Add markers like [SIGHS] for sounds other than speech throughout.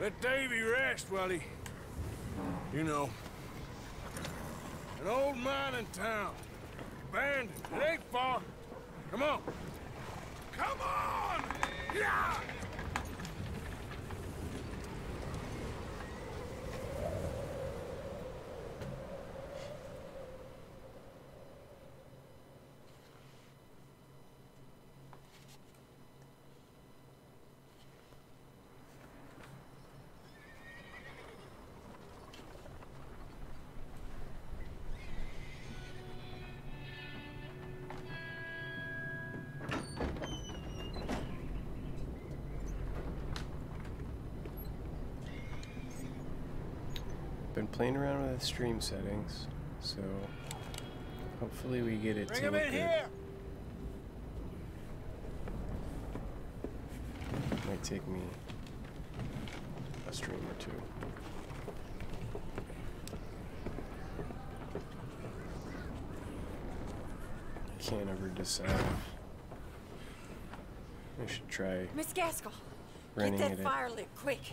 Let Davy rest while he... You know. An old mining town. Abandoned. It ain't far. Come on. Come on! Yeah! Playing around with the stream settings, so hopefully we get it Bring to him look in good. here! Might take me a stream or two. Can't ever decide. I should try Miss Gaskell, get that fire lit quick.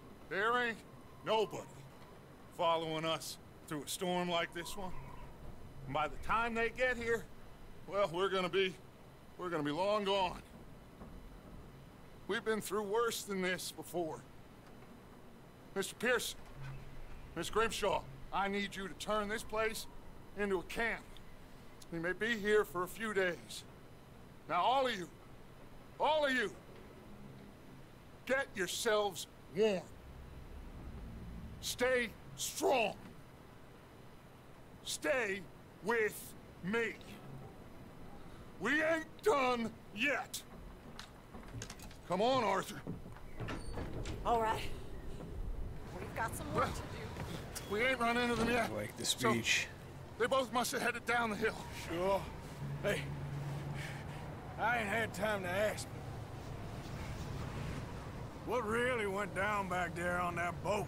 There ain't nobody following us through a storm like this one. And by the time they get here, well, we're gonna be, we're gonna be long gone. We've been through worse than this before. Mr. Pearson, Miss Grimshaw, I need you to turn this place into a camp. We may be here for a few days. Now, all of you, all of you, get yourselves warm. Stay strong. Stay with me. We ain't done yet. Come on, Arthur. All right. We've got some work to do. We ain't run into them yet. I like the So- speech. They both must have headed down the hill. Sure. Hey, I ain't had time to ask. What really went down back there on that boat?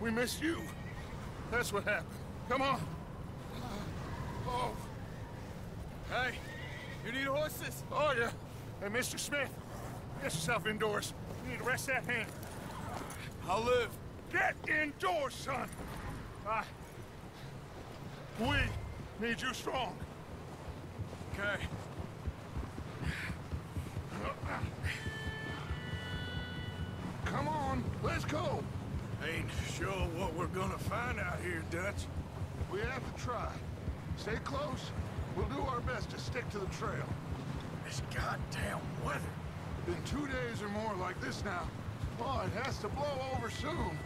We missed you. That's what happened. Come on. Oh, Hey, you need horses? oh yeah. Hey, Mr. Smith, get yourself indoors. You need to rest that hand. I'll live. Get indoors, son. I... We need you strong. Okay. Come on, let's go. Ain't sure what we're gonna find out here, Dutch. We have to try. Stay close. We'll do our best to stick to the trail. This goddamn weather. Been two days or more like this now. Oh, it has to blow over soon.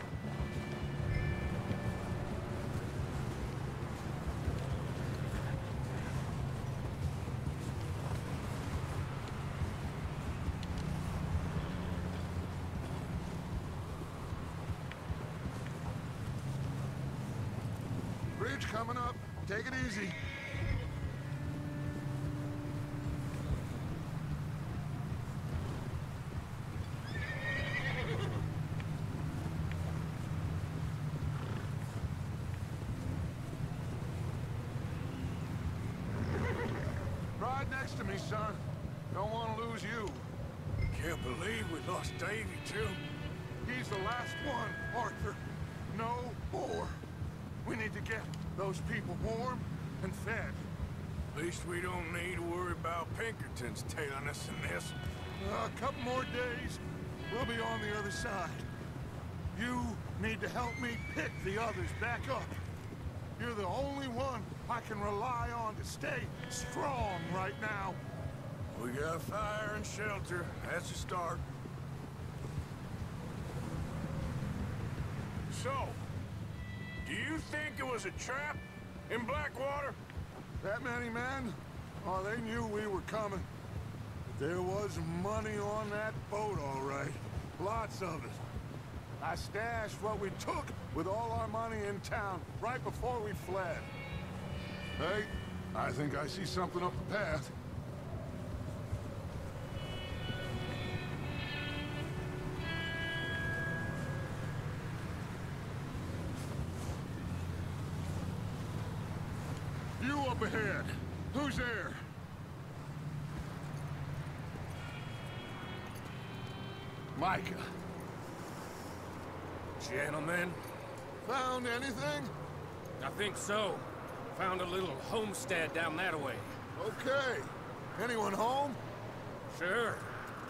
Bridge coming up. Take it easy. Those people warm and fed. At least we don't need to worry about Pinkertons tailing us in this. Uh, a couple more days, we'll be on the other side. You need to help me pick the others back up. You're the only one I can rely on to stay strong right now. We got fire and shelter. That's a start. So, do you think it was a trap in Blackwater? That many men? Oh, they knew we were coming. But there was money on that boat, all right. Lots of it. I stashed what we took with all our money in town right before we fled. Hey, I think I see something up the path. Up ahead. Who's there? Micah. Gentlemen, Found anything? I think so. Found a little homestead down that way. Okay. Anyone home? Sure.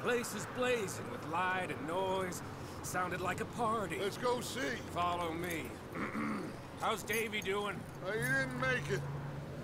Place is blazing with light and noise. Sounded like a party. Let's go see. Follow me. [CLEARS THROAT] How's Davy doing? Uh, he didn't make it.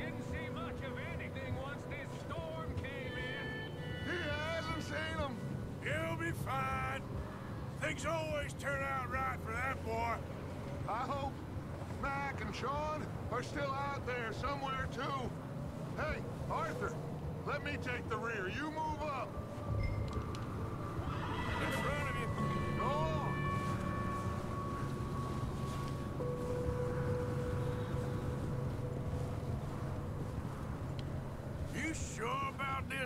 Didn't see much of anything once this storm came in. He hasn't seen him. He'll be fine. Things always turn out right for that boy. I hope Mac and Sean are still out there somewhere, too. Hey, Arthur, let me take the rear. You move up. In front of you. Go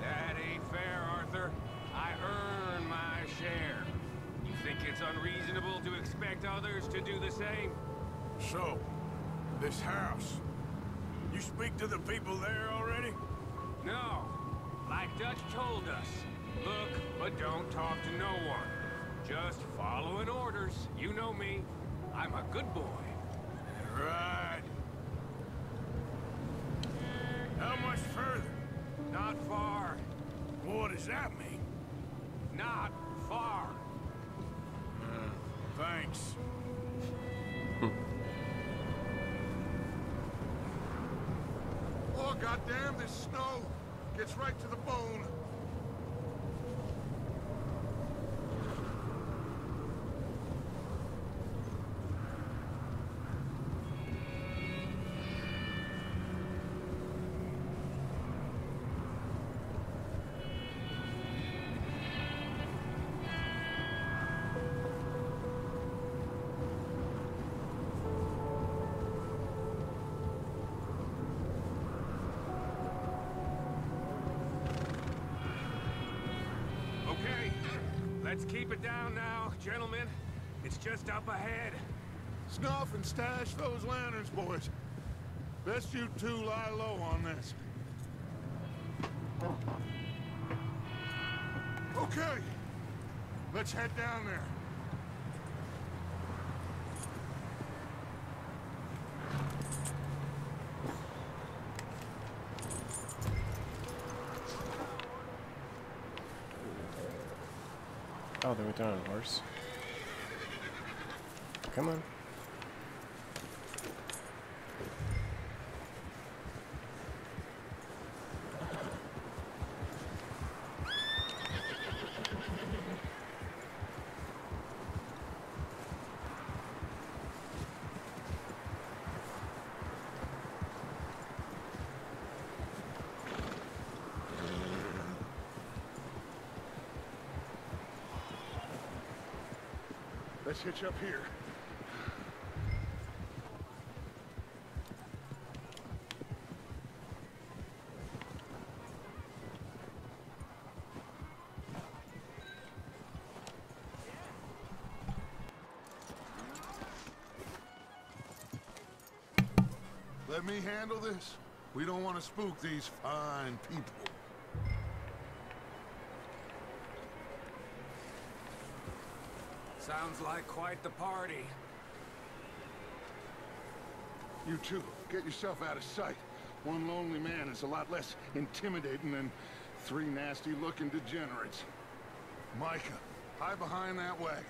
That ain't fair, Arthur. I earn my share. You think it's unreasonable to expect others to do the same? So, this house. You speak to the people there already? No. Like Dutch told us. Look, but don't talk to no one. Just following orders. You know me. I'm a good boy. Right. How much further? Not far. What does that mean? Not far. Hmm, thanks. [LAUGHS] Oh, goddamn, this snow gets right to the bone. Let's keep it down now, gentlemen. It's just up ahead. Snuff and stash those lanterns, boys. Best you two lie low on this. Okay. Let's head down there. On a horse. Come on. Let's hitch up here. Let me handle this. We don't want to spook these fine people. Sounds like quite the party. You two, get yourself out of sight. One lonely man is a lot less intimidating than three nasty-looking degenerates. Micah, hide behind that wagon.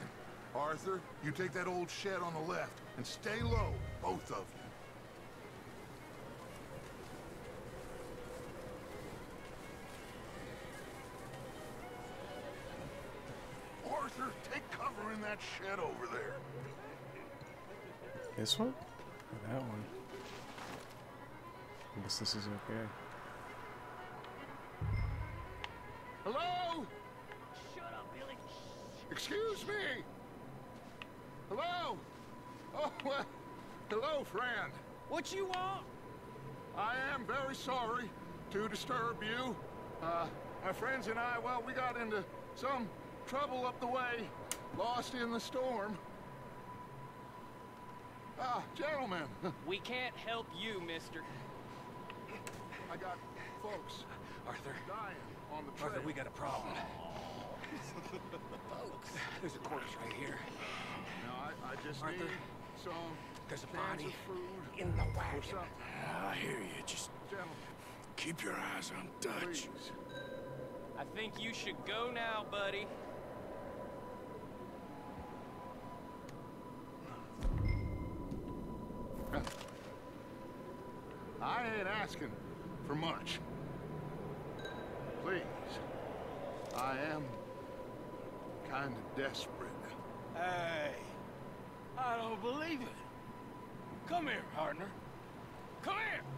Arthur, you take that old shed on the left, and stay low, both of you. Cover shed over there. This one? Or that one? I guess this is okay. Hello? Shut up, Billy. Excuse me. Hello? Oh, well, hello, friend. What you want? I am very sorry to disturb you. Uh, my friends and I, well, we got into some trouble up the way, lost in the storm. Ah, gentlemen, We can't help you, mister. I got folks Arthur, dying on the trail. Arthur, we got a problem. There's a corpse right here. No, I, I just Arthur, need some There's a body of food in the wagon. I hear you. Just Gentlemen, keep your eyes on Dutch. please. I think you should go now, buddy. Ain't asking for much. Please. I am kind of desperate. Hey, I don't believe it. Come here, partner. Come here.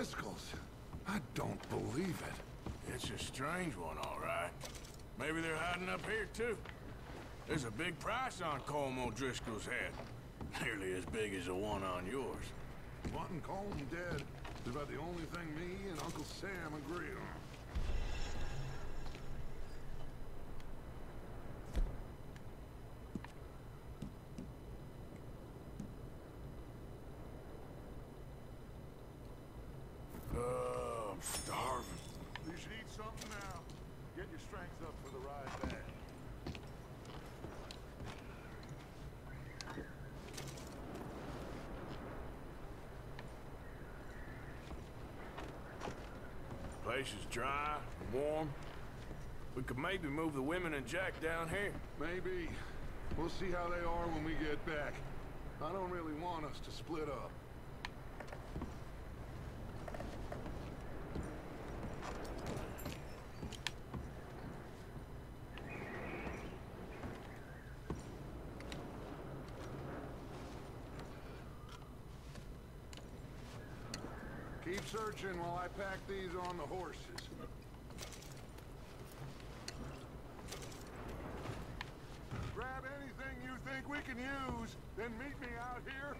O'Driscoll's. I don't believe it. It's a strange one, all right. Maybe they're hiding up here, too. There's a big price on Colm O'Driscoll's head. Nearly as big as the one on yours. Wanting Colm dead is about the only thing me and Uncle Sam agree on. Oh, I'm starving. You should eat something now. Get your strength up for the ride back. Place is dry, warm. We could maybe move the women and Jack down here. Maybe. We'll see how they are when we get back. I don't really want us to split up. Keep searching while I pack these on the horses. Grab anything you think we can use, then meet me out here.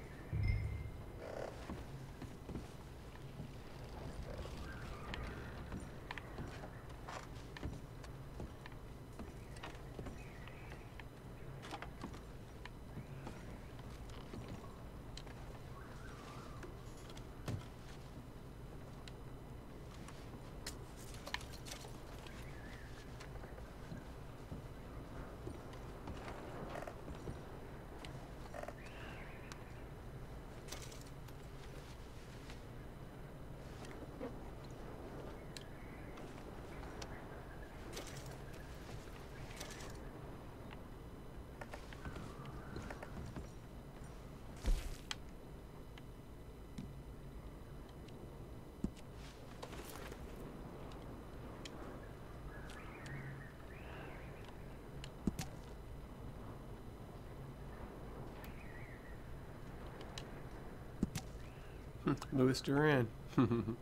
[LAUGHS] Louis Duran. [LAUGHS]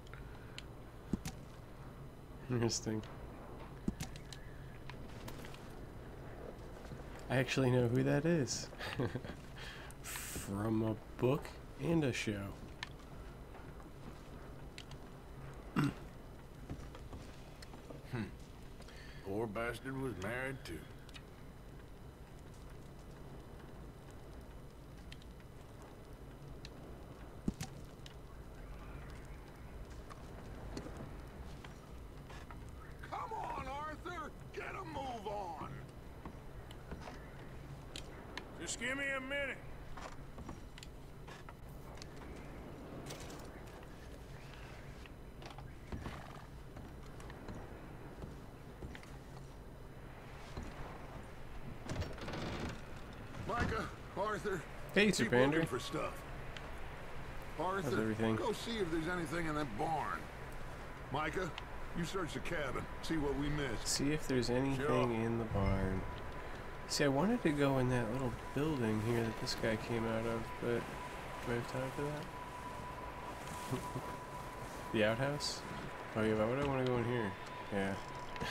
Interesting. I actually know who that is. [LAUGHS] From a book and a show. Hmm. Poor bastard was married, too. Come on, Arthur! Get a move on! Just give me a minute. Micah, Arthur. Hey, Sir keep Pander. looking for stuff. Arthur, everything? go see if there's anything in that barn. Micah, you search the cabin. See what we missed. See if there's anything Sure. in the barn. See, I wanted to go in that little building here that this guy came out of, but do I have time for that? [LAUGHS] the outhouse? Oh yeah, why would I want to go in here? Yeah. [LAUGHS]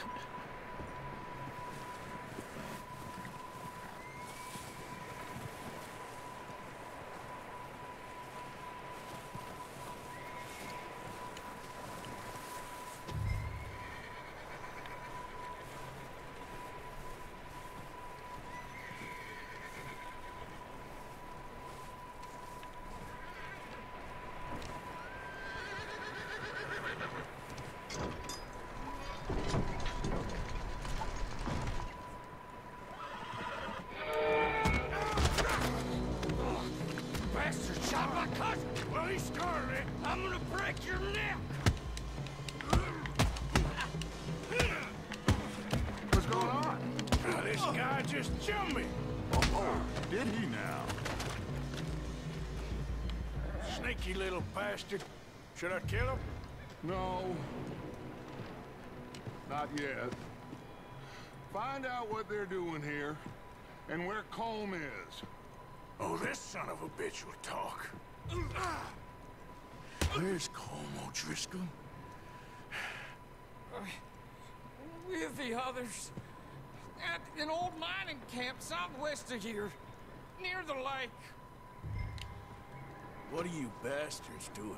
Should I kill him? No. Not yet. Find out what they're doing here and where Colm is. Oh, this son of a bitch will talk. Where's Colm O'Driscoll? with the others at an old mining camp southwest of here, near the lake. What are you bastards doing?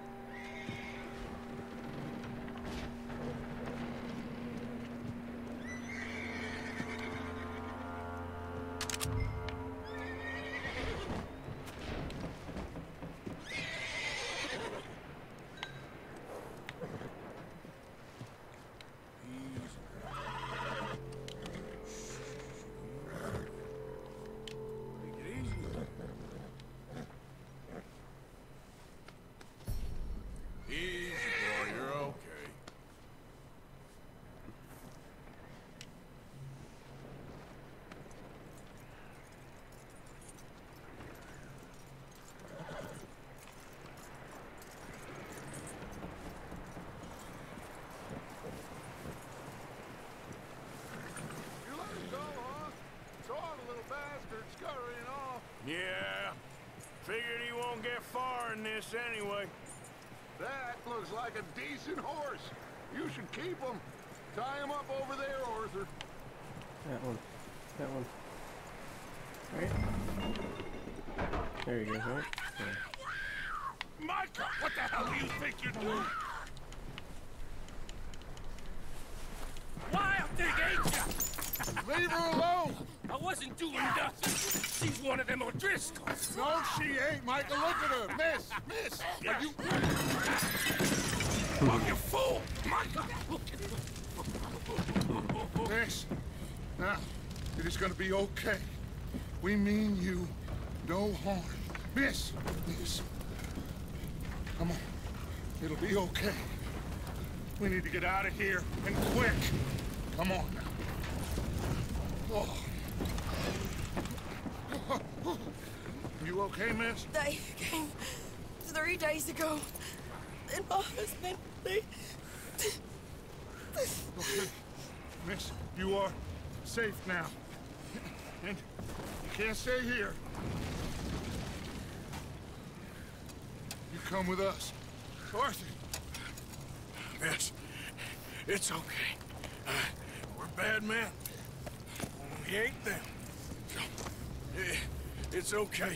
Won't get far in this anyway. That looks like a decent horse. You should keep him. Tie him up over there, Arthur. That one. That one. Right. There you go, right? Yeah. Micah, what the hell do you think you're doing? Wild thing, ain't ya? Leave her alone. I wasn't doing nothing. She's one of them O'Driscolls. No, she ain't, Micah. Look at her. Miss, miss. Are you... Oh, you fool! Micah! Miss. Now, it is gonna be okay. We mean you no harm. Miss, miss. Come on. It'll be okay. We need to get out of here, and quick. Come on now. Oh. You okay, miss? They came three days ago. And my husband, they... Okay. Miss, you are safe now. And you can't stay here. You come with us. Arthur, Miss, it's okay. Uh, we're bad men. We ain't them. It's okay.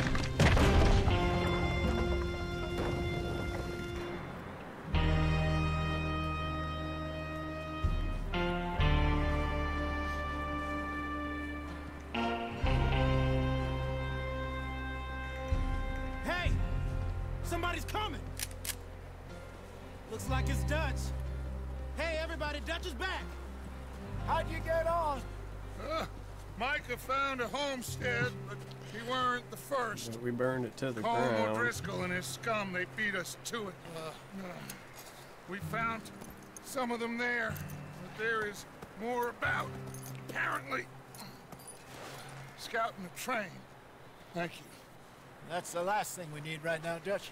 Somebody's coming! Looks like it's Dutch. Hey, everybody, Dutch is back! How'd you get on? Uh, Micah found a homestead, but he weren't the first. We burned it to the Colm ground. O'Driscoll and his scum, they beat us to it. Uh, we found some of them there, but there is more about, apparently. Scouting the train. Thank you. That's the last thing we need right now, Dutch.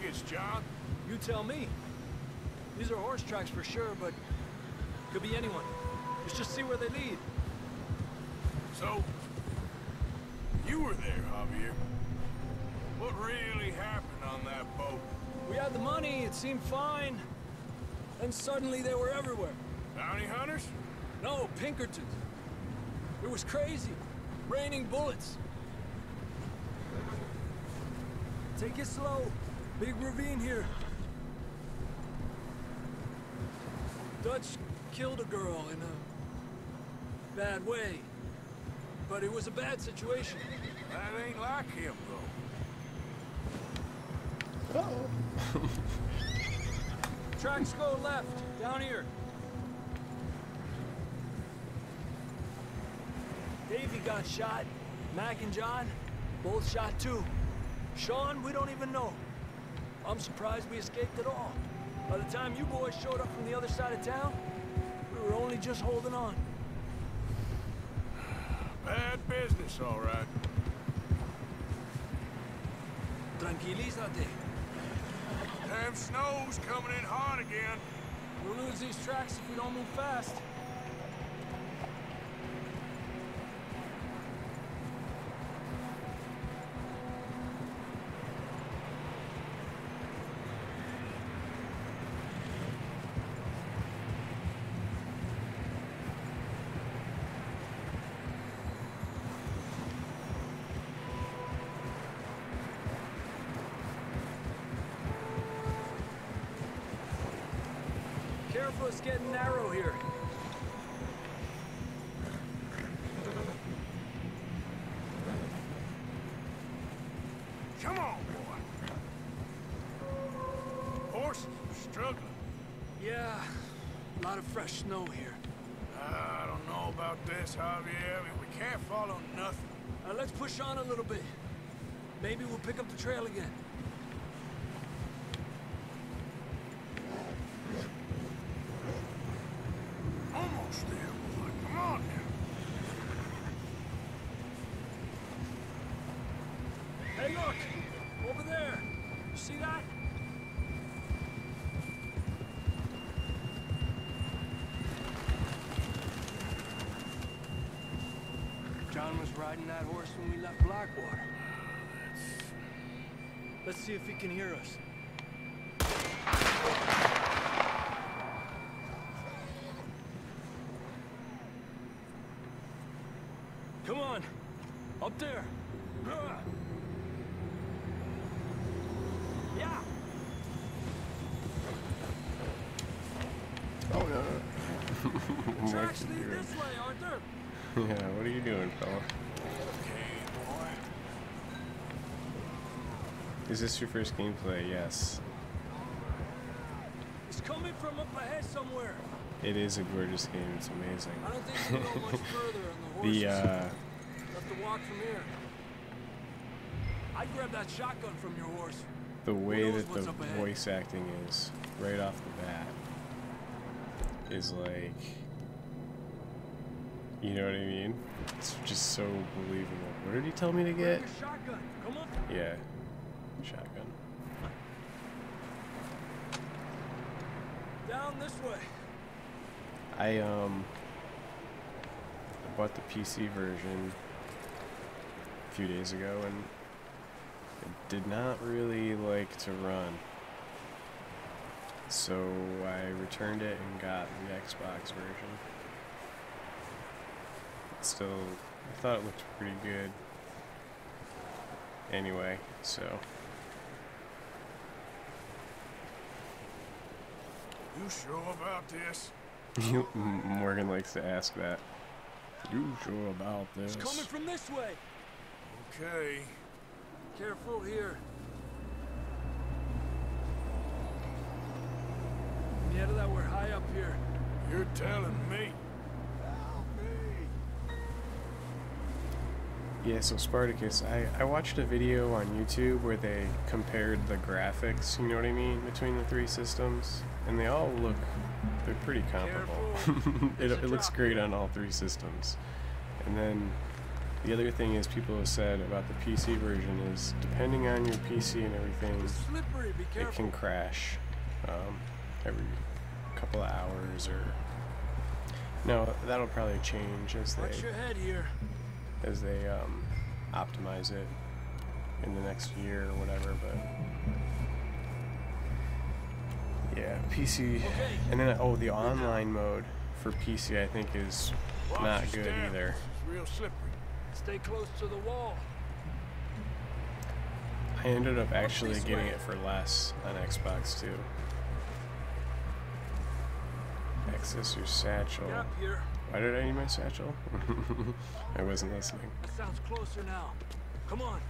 You think John? You tell me. These are horse tracks for sure, but could be anyone. Let's just see where they lead. So, you were there, Javier. What really happened on that boat? We had the money, it seemed fine. Then suddenly they were everywhere. Bounty hunters? No, Pinkertons. It was crazy. Raining bullets. Take it slow. Big ravine here. Dutch killed a girl in a bad way. But it was a bad situation. That ain't like him, though. Uh-oh. [LAUGHS] Tracks go left, down here. Davey got shot. Mac and John, both shot too. Sean, we don't even know. I'm surprised we escaped at all. By the time you boys showed up from the other side of town, we were only just holding on. [SIGHS] Bad business, all right. Tranquilízate. Damn snow's coming in hot again. We'll lose these tracks if we don't move fast. Careful, it's getting narrow here. Come on, boy. Horses are struggling. Yeah, a lot of fresh snow here. I don't know about this, Javier. I mean, we can't follow nothing. Uh, let's push on a little bit. Maybe we'll pick up the trail again. Almost there, boy. Come on now. Hey, look! Over there! You see that? John was riding that horse when we left Blackwater. Let's see if he can hear us. Come on! Up there! Ah. Yeah! Oh no. The tracks lead this way, Arthur! yeah, what are you doing, fella? Is this your first gameplay? Yes. It's coming from up ahead somewhere. It is a gorgeous game. It's amazing. I don't think we go much [LAUGHS] further on the the uh, Left to walk from here. I'd grab that shotgun from your horse. the way that the voice acting is right off the bat is like you know what I mean? It's just so believable. What did he tell me to get? Shotgun. Yeah. Shotgun. Down this way. I um I bought the PC version a few days ago and it did not really like to run. So I returned it and got the Xbox version. Still I thought it looked pretty good. Anyway, so You sure about this? [LAUGHS] Morgan likes to ask that. You sure about this? It's coming from this way. Okay. Careful here. Yeah, that we're high up here. You're telling me. Yeah, so Spartacus, I, I watched a video on YouTube where they compared the graphics, you know what I mean, between the three systems, and they all look, they're pretty comparable. [LAUGHS] it, it looks great on all three systems. And then the other thing is people have said about the PC version is depending on your PC and everything, slippery. It can crash um, every couple of hours or. No, that'll probably change as they Watch your head here. as they um, optimize it in the next year or whatever. But yeah, PC, and then oh, the online mode for PC I think is not good either. Real slippery. Stay close to the wall. I ended up actually getting it for less on Xbox too. Access your satchel. Why did I need my satchel? [LAUGHS] I wasn't listening. That sounds closer now. Come on.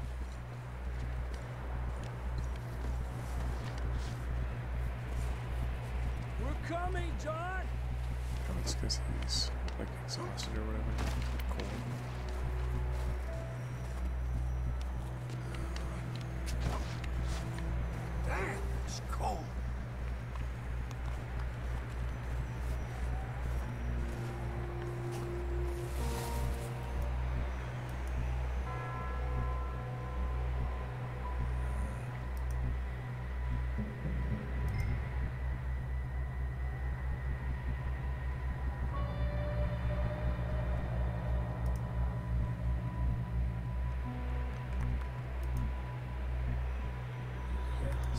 Coming, John. Oh, it's because he's like exhausted or whatever. Damn, it's cold.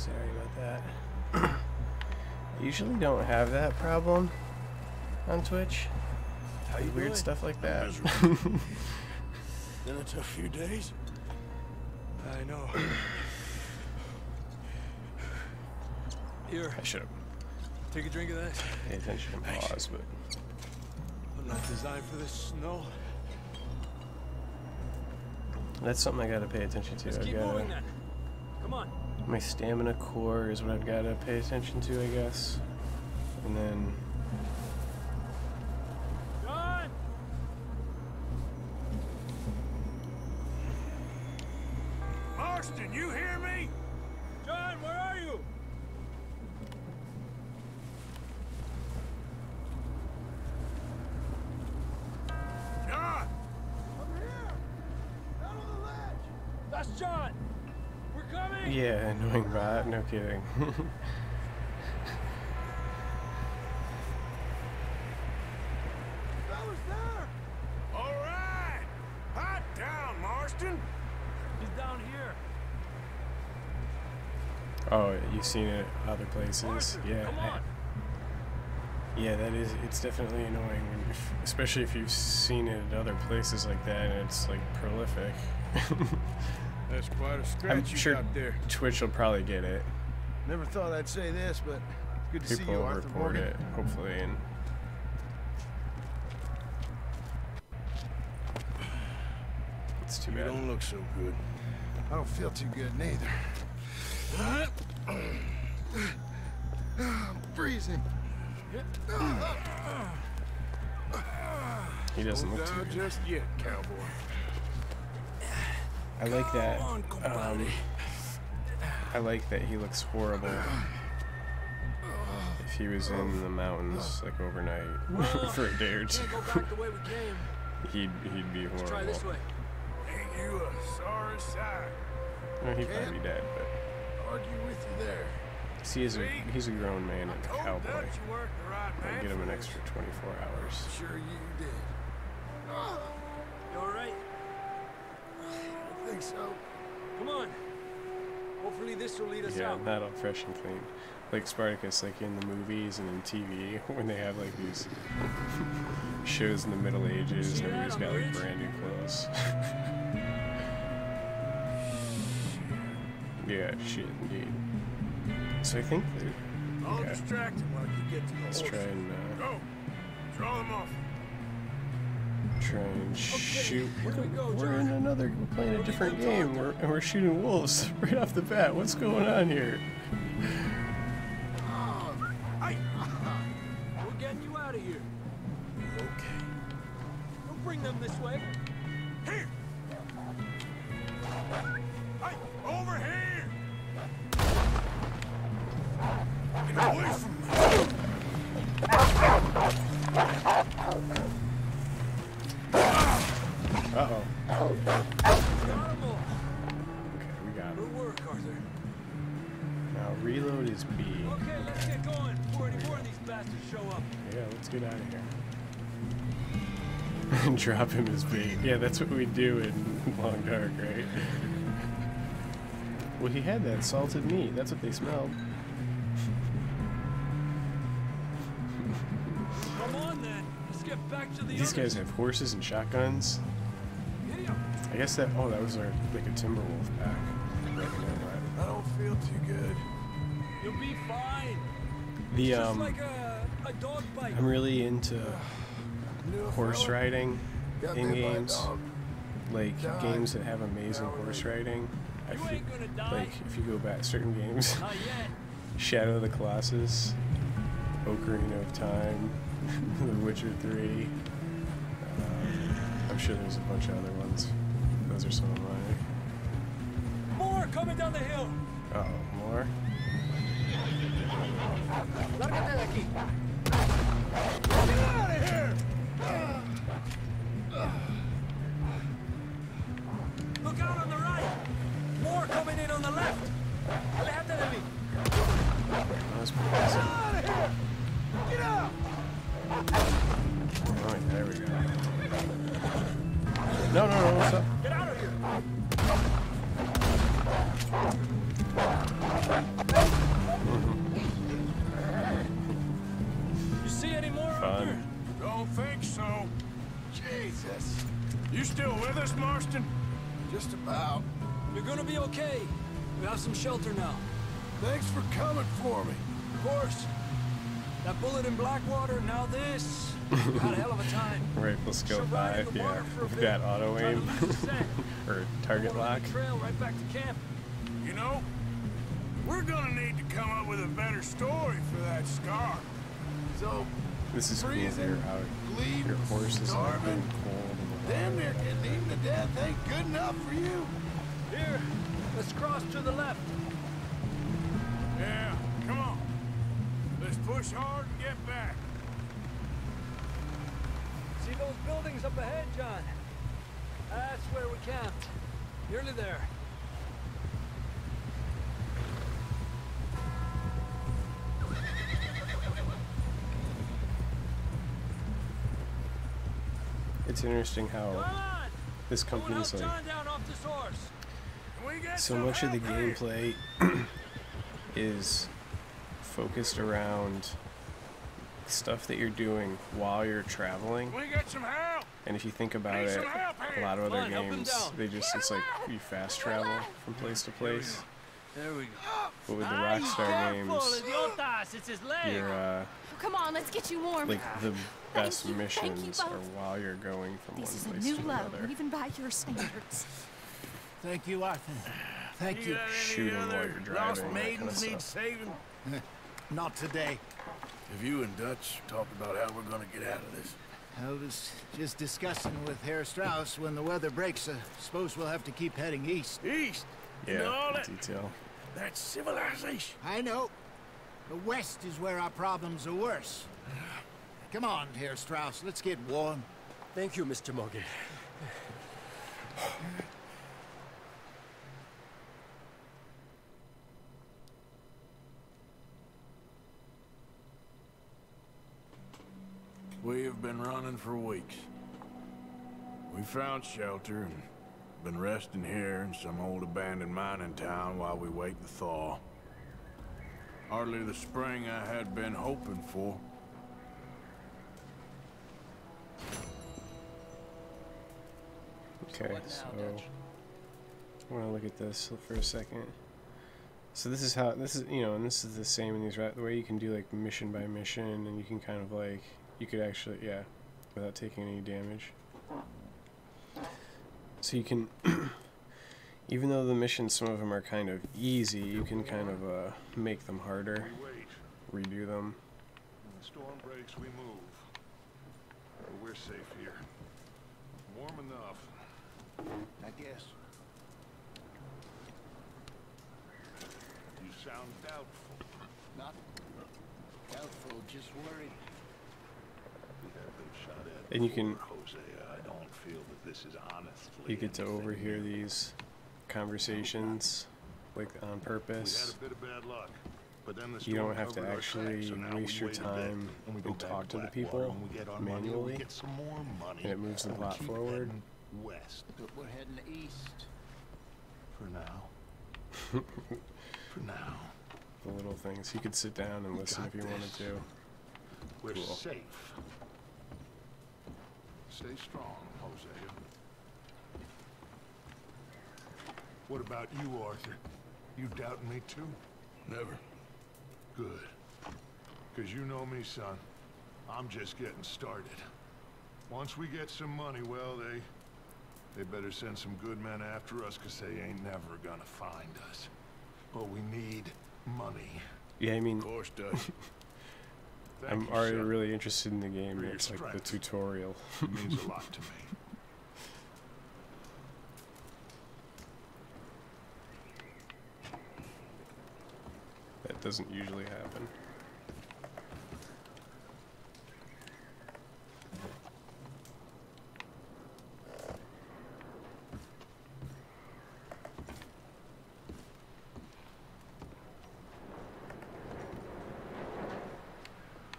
Sorry about that. [CLEARS THROAT] I usually don't have that problem on Twitch. How you Weird doing? stuff like that. [LAUGHS] Been a tough few days. I know. Here. I should have. Take a drink of that. Pay attention and pause, but I'm not designed for this snow. that's something I gotta pay attention to. Let's I keep gotta. moving then. Come on. My stamina core is what I've got to pay attention to, I guess. And then yeah, [LAUGHS] annoying bot. No kidding. [LAUGHS] All right! Hot down, Marston! He's down here. oh, you've seen it other places. Yeah. Come I- on! Yeah, that is. It's definitely annoying, if, especially if you've seen it at other places like that, and it's like prolific. [LAUGHS] That's quite a scratch I'm you sure got there. Twitch will probably get it. Never thought I'd say this, but good to see People you, Arthur report Morgan. it, hopefully, and it's too You bad. don't look so good. I don't feel too good neither. I'm freezing. He doesn't look too good. just yet, cowboy. I like that. Um. I like that he looks horrible. If he was in the mountains like overnight [LAUGHS] for a day or two, Can't go back the way we came. he'd he'd be Let's try this horrible. way. Ain't you a sorry sight? No, he'd probably be dead, but Argue with you there. see, he's a he's a grown man and a cowboy. Dutch you weren't the right I'd man get him an extra 24 hours. Sure you did. You alright? I think so. Come on. Hopefully this will lead us Yeah, out. not all fresh and clean. Like Spartacus, like in the movies and in TV, [LAUGHS] when they have like these shows in the Middle Ages and everybody's got like brand new clothes. [LAUGHS] yeah, shit, indeed. So I think that. I'll Okay, distract him while you get to the let's horse. try and uh, Go! Draw them off. Try and shoot. here we go, we're in another. We're playing a different game. We're, and we're shooting wolves [LAUGHS] right off the bat. What's going on here? Drop him as bait. Yeah, that's what we do in [LAUGHS] Long Dark, right? Well, he had that salted meat. That's what they smelled. Come on then. Let's get back to the These guys have horses and shotguns. I guess that. Oh, that was our like a timber wolf pack. I don't feel too good. You'll be fine. The um, like a, a dog bite. I'm really into horse riding got in bit by a games. Like Died. games that have amazing horse riding. I feel, ain't gonna die. like if you go back certain games. [LAUGHS] Shadow of the Colossus, Ocarina of Time, [LAUGHS] The Witcher 3. Uh, I'm sure there's a bunch of other ones. Those are some of mine. More coming down the hill. Uh oh, more? Lárgate de aquí. Still with us, Marston? Just about. You're gonna be okay. We have some shelter now. Thanks for coming for me. Of course. That bullet in Blackwater, now this. Had a hell of a time. [LAUGHS] Rifle skill Surviving 5, yeah. water for We've got auto aim. lose the scent. [LAUGHS] or target lock. trail right back to camp. You know, we're gonna need to come up with a better story for that scar. So, This is cool Freezing, here, how bleeding, your horse is not starving. Being cold. and the damn near getting eaten to death ain't good enough for you. Here, let's cross to the left. Yeah, come on. Let's push hard and get back. See those buildings up ahead, John? That's where we camped. Nearly there. It's interesting how this company's help like John down off this horse. Can we get so much of the gameplay [CLEARS THROAT] is focused around stuff that you're doing while you're traveling. Can we get some help? And if you think about it, a lot of other Come on, help him games, they just, it's like you fast travel from place to place. There we go. But with the Ay, Rockstar careful, games, idiotas, it's his leg. you're, uh, Come on, let's get you warm. like, the best you, thank you missions are while you're going from this is one a place new to level, another. even by your standards. Thank you, Arthur. Thank you. got any Shooting while other you're lost driving, that kinda maidens need saving? [LAUGHS] Not today. Have you and Dutch talked about how we're gonna get out of this? I was just discussing with Herr Strauss when the weather breaks. I suppose we'll have to keep heading east. East. Yeah, know all that- detail. That's civilization. I know. The west is where our problems are worse. Come on, Herr Strauss. Let's get warm. Thank you, Mr. Morgan. We have been running for weeks. We found shelter and been resting here in some old abandoned mining town while we wait the thaw. Hardly the spring I had been hoping for. Okay, so I want to look at this for a second. So this is how this is, you know, and this is the same in these right the way you can do like mission by mission, and you can kind of like you could actually yeah, without taking any damage. So you can, [CLEARS THROAT] even though the missions some of them are kind of easy, you can kind of uh, make them harder, redo them. When the storm breaks, we move. But we're safe here. Warm enough. I guess. You sound doubtful. Not doubtful, just worried. We have been shot at And you can- before, Hosea. I don't feel that this is honestly You get to overhear these conversations, like on purpose. a bit of bad luck, but then the You don't have to actually tracks, so waste your wait a bit, time and we go and talk to the people and we get money, and manually, we get some more money, and it moves the plot forward. West But we're heading east. for now. [LAUGHS] for now, The little things. You could sit down and We listen got if you wanted to. we're Cool. safe. Stay strong, Hosea. What about you, Arthur? You doubting me too? Never. Good. Because you know me, son. I'm just getting started. Once we get some money, well, they... They better send some good men after us, because they ain't never gonna find us. But we need money. Yeah, I mean, Of course, Dutch. [LAUGHS] Thank I'm you, already son. really interested in the game. It's like the tutorial. It means a [LAUGHS] lot to me. Doesn't usually happen.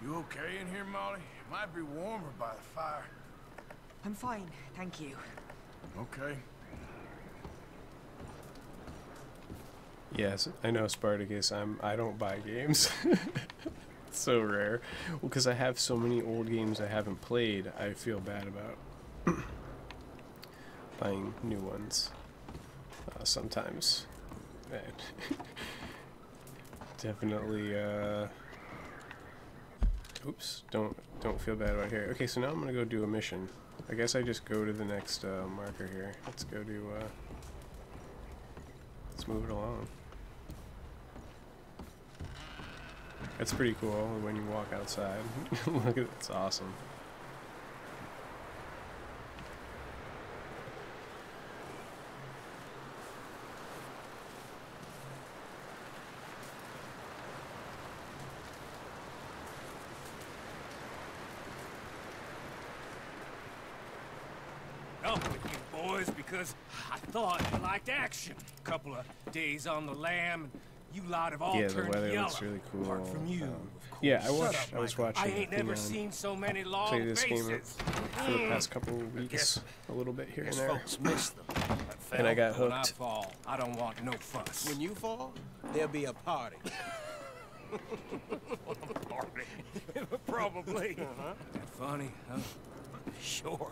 You okay in here, Molly? It might be warmer by the fire. I'm fine, thank you. Okay. Yes, I know Spartacus. I'm. I don't buy games. [LAUGHS] it's so rare. Well, because I have so many old games I haven't played, I feel bad about [CLEARS THROAT] buying new ones. Uh, sometimes, [LAUGHS] definitely. Uh, Oops, don't don't feel bad about here. Okay, so now I'm gonna go do a mission. I guess I just go to the next uh, marker here. Let's go to. Uh, let's move it along. That's pretty cool when you walk outside. [LAUGHS] Look at it, it's awesome. Up with you boys because I thought you liked action. Couple of days on the lam, you lot have all yeah, the turned weather yellow. looks really cool. Apart from you, Um, of course. yeah, I watched. up, I was watching. I ain't never Leon seen so many long play this game for the past hmm. couple of weeks, guess- a little bit here and there. folks miss them. [CLEARS THROAT] And I got When I hooked. fall, I don't want no fuss. When you fall, there'll be a party. [LAUGHS] [LAUGHS] party. [LAUGHS] Probably. Uh-huh. That funny, huh? Sure.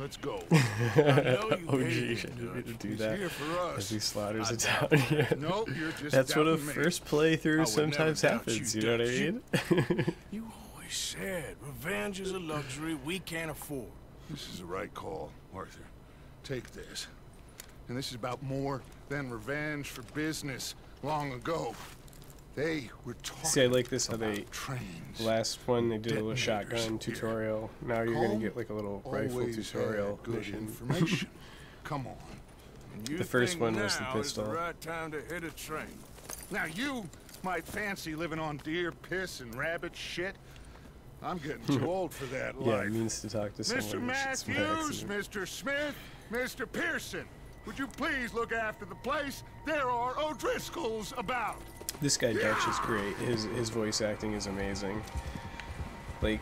Let's go. [LAUGHS] oh, hate geez, I him, didn't mean to do that. here for us. As he slaughters I a doubt town. it. yeah. Nope, you're just That's what a me. first I playthrough sometimes happens. you, You, know what I Dutch. mean? [LAUGHS] You always said revenge is a luxury we can't afford. This is the right call, Arthur. Take this. And this is about more than revenge for business long ago. They were talking See, I like this how they trains. last one they did a little detonators shotgun here. tutorial. Now you're gonna get like a little rifle tutorial good information. [LAUGHS] Come on. You The first one was the now is pistol. the right time to hit a train. Now you might fancy living on deer piss and rabbit shit. I'm getting too [LAUGHS] old for that yeah, life. it means to talk to Mr. someone. It's an Matthews. Mr. Smith, Mr. Pearson, would you please look after the place? There are O'Driscolls about. This guy Dutch is great. His his voice acting is amazing. Like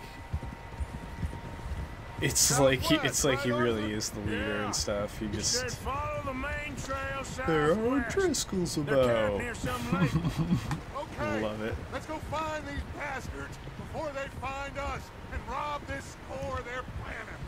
it's like he, it's like he really is the leader and stuff. He just follow the main trail there are. Driscolls about. near some lake. [LAUGHS] Okay, Love it. let's go find these bastards before they find us and rob this core they're planning.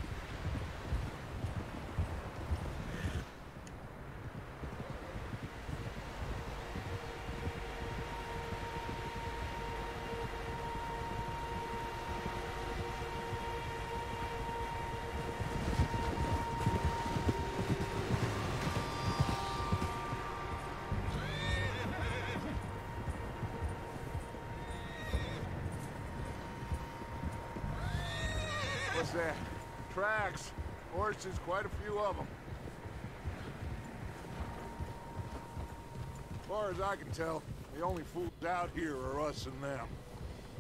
What's that? Tracks. Horses, quite a few of them. As far as I can tell, the only fools out here are us and them.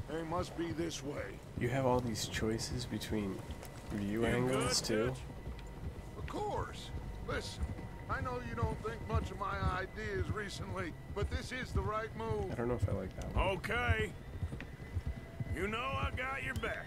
They must be this way. You have all these choices between view You angles good, too. Dutch? Of course. Listen, I know you don't think much of my ideas recently, but this is the right move. I don't know if I like that one. Okay. You know I got your back.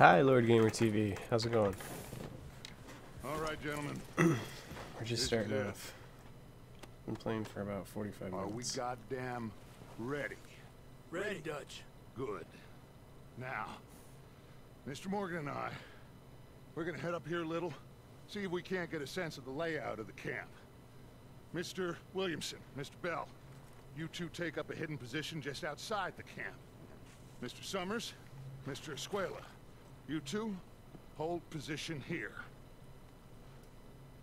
Hi, Lord Gamer TV. How's it going? All right, gentlemen. [CLEARS THROAT] We're just It's starting good. off. Been playing for about 45 Are we minutes. goddamn ready? Ready, Dutch. Good. Now, Mr. Morgan and I, we're gonna head up here a little, see if we can't get a sense of the layout of the camp. Mr. Williamson, Mr. Bell, you two take up a hidden position just outside the camp. Mr. Summers, Mr. Escuella, you two hold position here.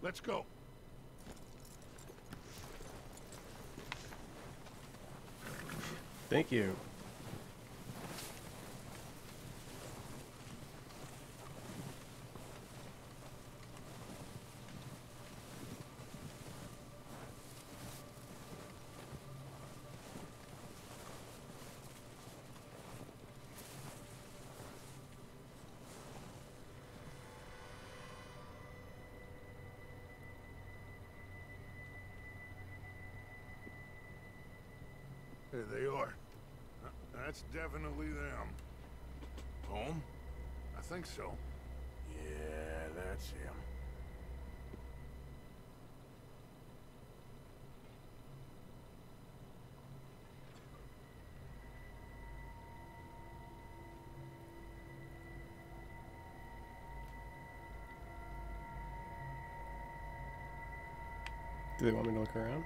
Let's go. Thank you. There they are. Uh, That's definitely them. Home? I think so. Yeah, that's him. Do they want me to look around?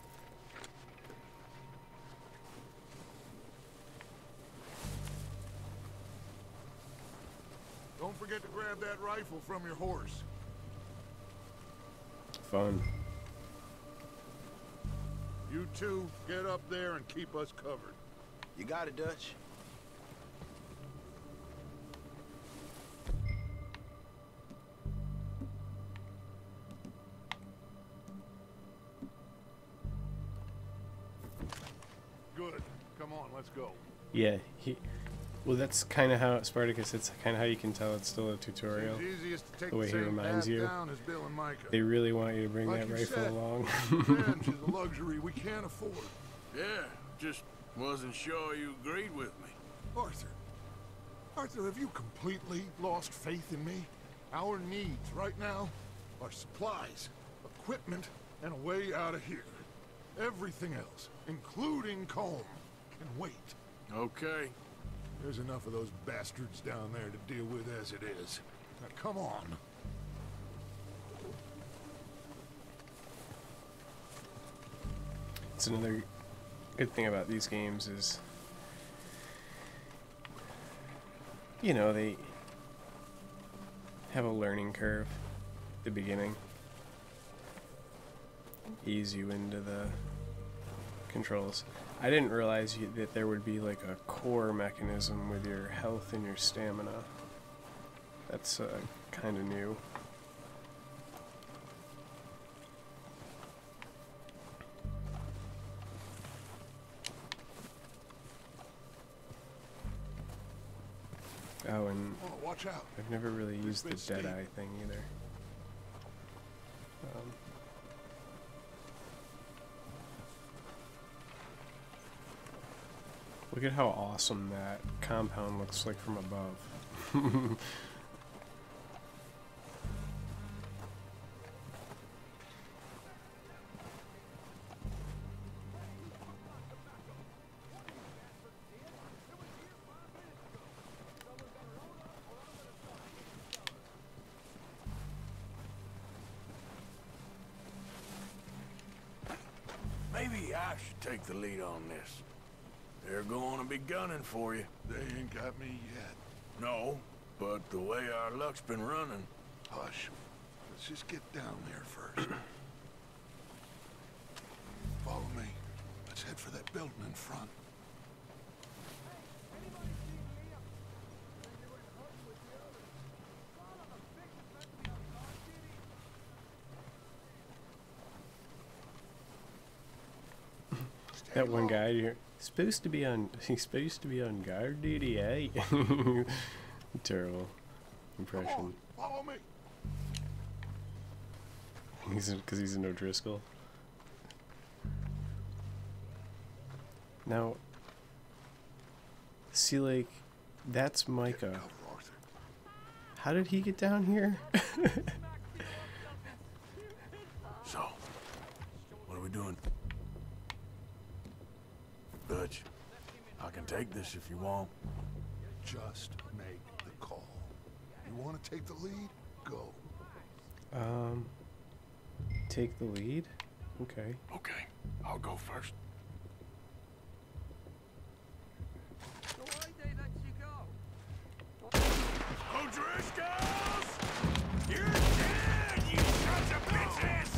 That rifle from your horse. Fun. You two, get up there and keep us covered. You got it, Dutch. Good. Come on, let's go. Yeah, he. Well, that's kind of how Spartacus. It's kind of how you can tell it's still a tutorial. It's easiest to take The way the he reminds you. down as Bill and Micah. They really want you to bring Like that rifle said, along. Revenge is a [LAUGHS] luxury we can't afford. Yeah, just wasn't sure you agreed with me. Arthur. Arthur, have you completely lost faith in me? Our needs right now are supplies, equipment, and a way out of here. Everything else, including Colm, can wait. Okay. There's enough of those bastards down there to deal with as it is. Now come on. It's another good thing about these games is, you know, they have a learning curve at the beginning. Ease you into the controls. I didn't realize you, that there would be like a core mechanism with your health and your stamina. That's uh, kind of new. Oh, and Oh, watch out. I've never really used the. Deadeye thing either. Um, look at how awesome that compound looks like from above. Maybe I should take the lead on this. They're gonna be gunning for you. They ain't got me yet. No, but the way our luck's been running... Hush. Let's just get down there first. [CLEARS THROAT] Follow me. Let's head for that building in front. That one guy here supposed to be on [LAUGHS] he's supposed to be on guard duty, eh? [LAUGHS] Terrible impression. Follow me. [LAUGHS] He's because he's an O'Driscoll. Now, see, like, that's Micah. How did he get down here? So, what are we doing? Dutch, I can take this if you want. Just make the call. You want to take the lead? Go. Um, take the lead. Okay. Okay, I'll go first. O'Driscolls! You're dead, you sons of bitches!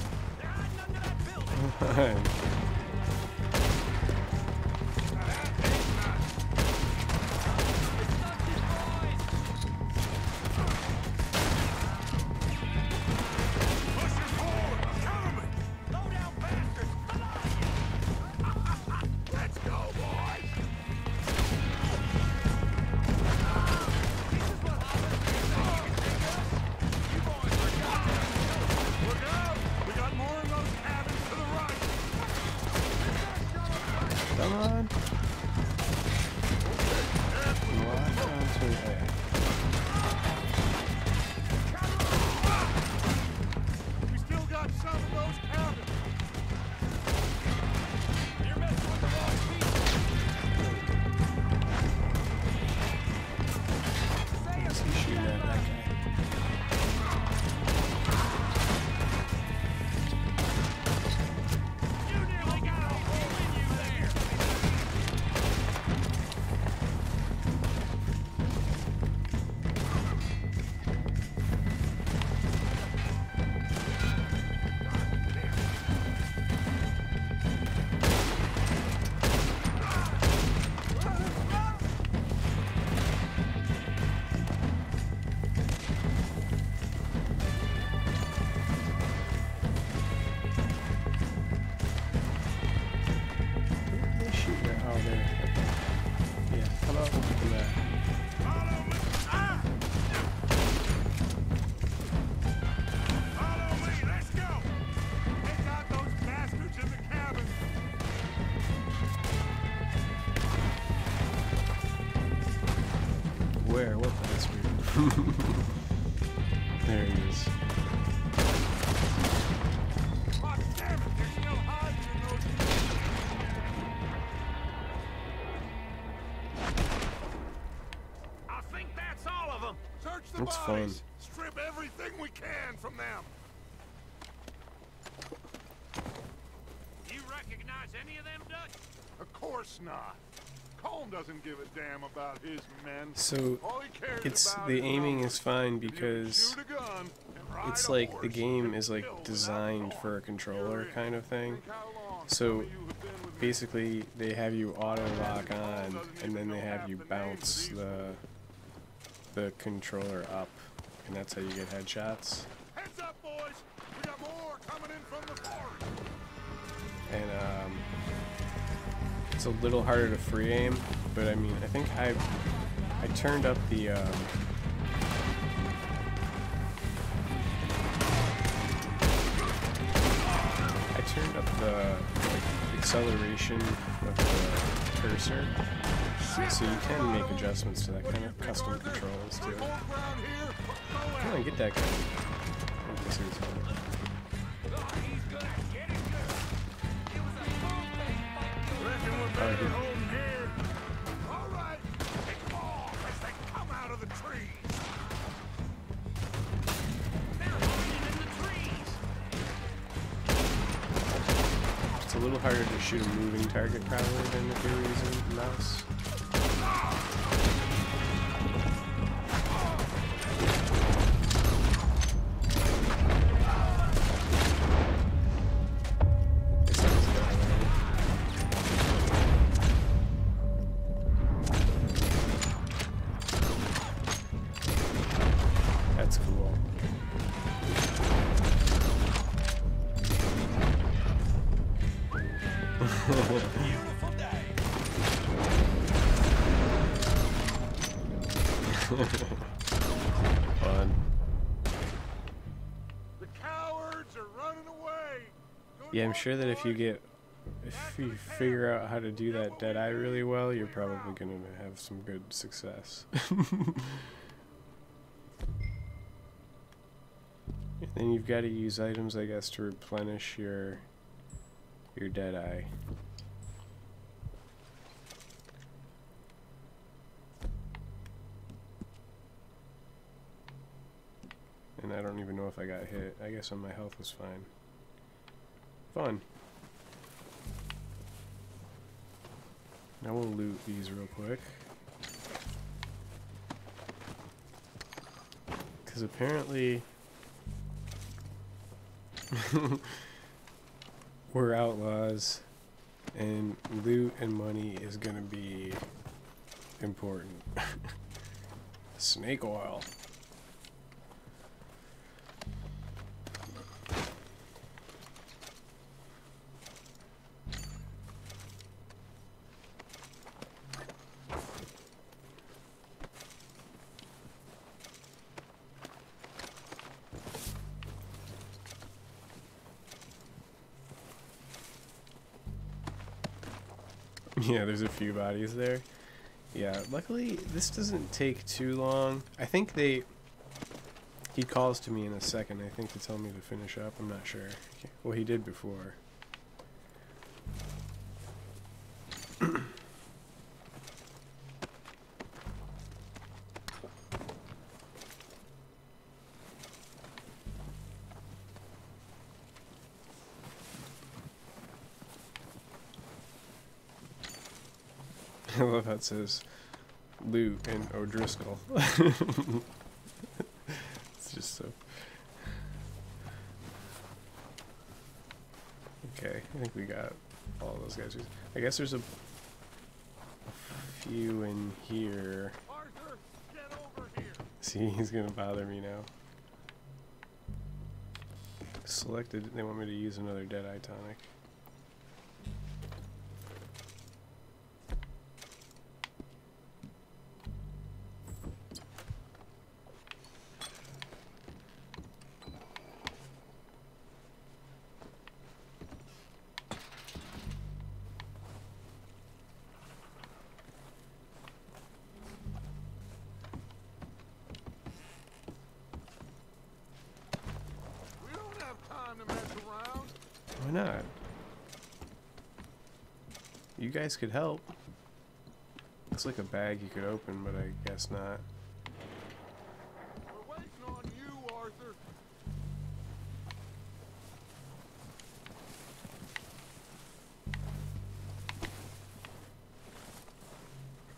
Let's [LAUGHS] [LAUGHS] fun. Strip everything we can from them. You recognize any of them, Dutch? Of course not. Colm doesn't give a damn about his men. So All he cares it's the aiming is fine because shoot a gun and ride it's like the game is like designed for a controller kind of thing. Think how long some So of you have been with me. basically they have you auto lock on and then they have you the names of bounce the the controller up and that's how you get headshots. Heads up, boys! We got more coming in from the forest. And um it's a little harder to free aim, but I mean I think I I turned up the um I turned up the like, acceleration of the cursor, so you can make adjustments to that kind of custom controls too. Come on, get that guy. It's a little harder to shoot a moving target probably than if you're using mouse. I'm sure that if you get, if you figure out how to do that dead eye really well, you're probably gonna have some good success. and [LAUGHS] then you've got to use items, I guess, to replenish your your dead eye. And I don't even know if I got hit. I guess on my health was fine. Fun. Now we'll loot these real quick. Because apparently... [LAUGHS] we're outlaws, and loot and money is gonna be important. [LAUGHS] Snake oil. [LAUGHS] Yeah, there's a few bodies there. Yeah, luckily this doesn't take too long. I think they... He calls to me in a second, I think, to tell me to finish up. I'm not sure. Well, he did before. I it says loot and O'Driscoll. [LAUGHS] it's just so. Okay, I think we got all those guys. I guess there's a, a few in here. Arthur, here. See, he's gonna bother me now. Selected, they want me to use another Deadeye tonic. Guys could help. Looks like a bag you could open, but I guess not. We're waiting on you, Arthur.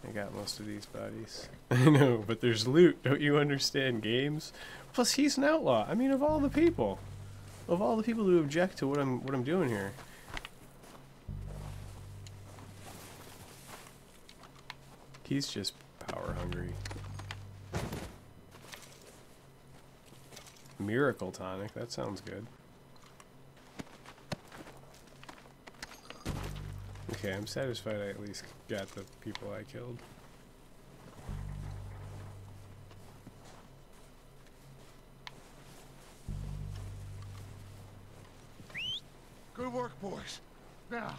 I got most of these bodies. [LAUGHS] I know, but there's loot. Don't you understand games? Plus, he's an outlaw. I mean, of all the people, of all the people who object to what I'm what I'm doing here. He's just power hungry. Miracle tonic. That sounds good. Okay, I'm satisfied I at least got the people I killed. Good work, boys. Now,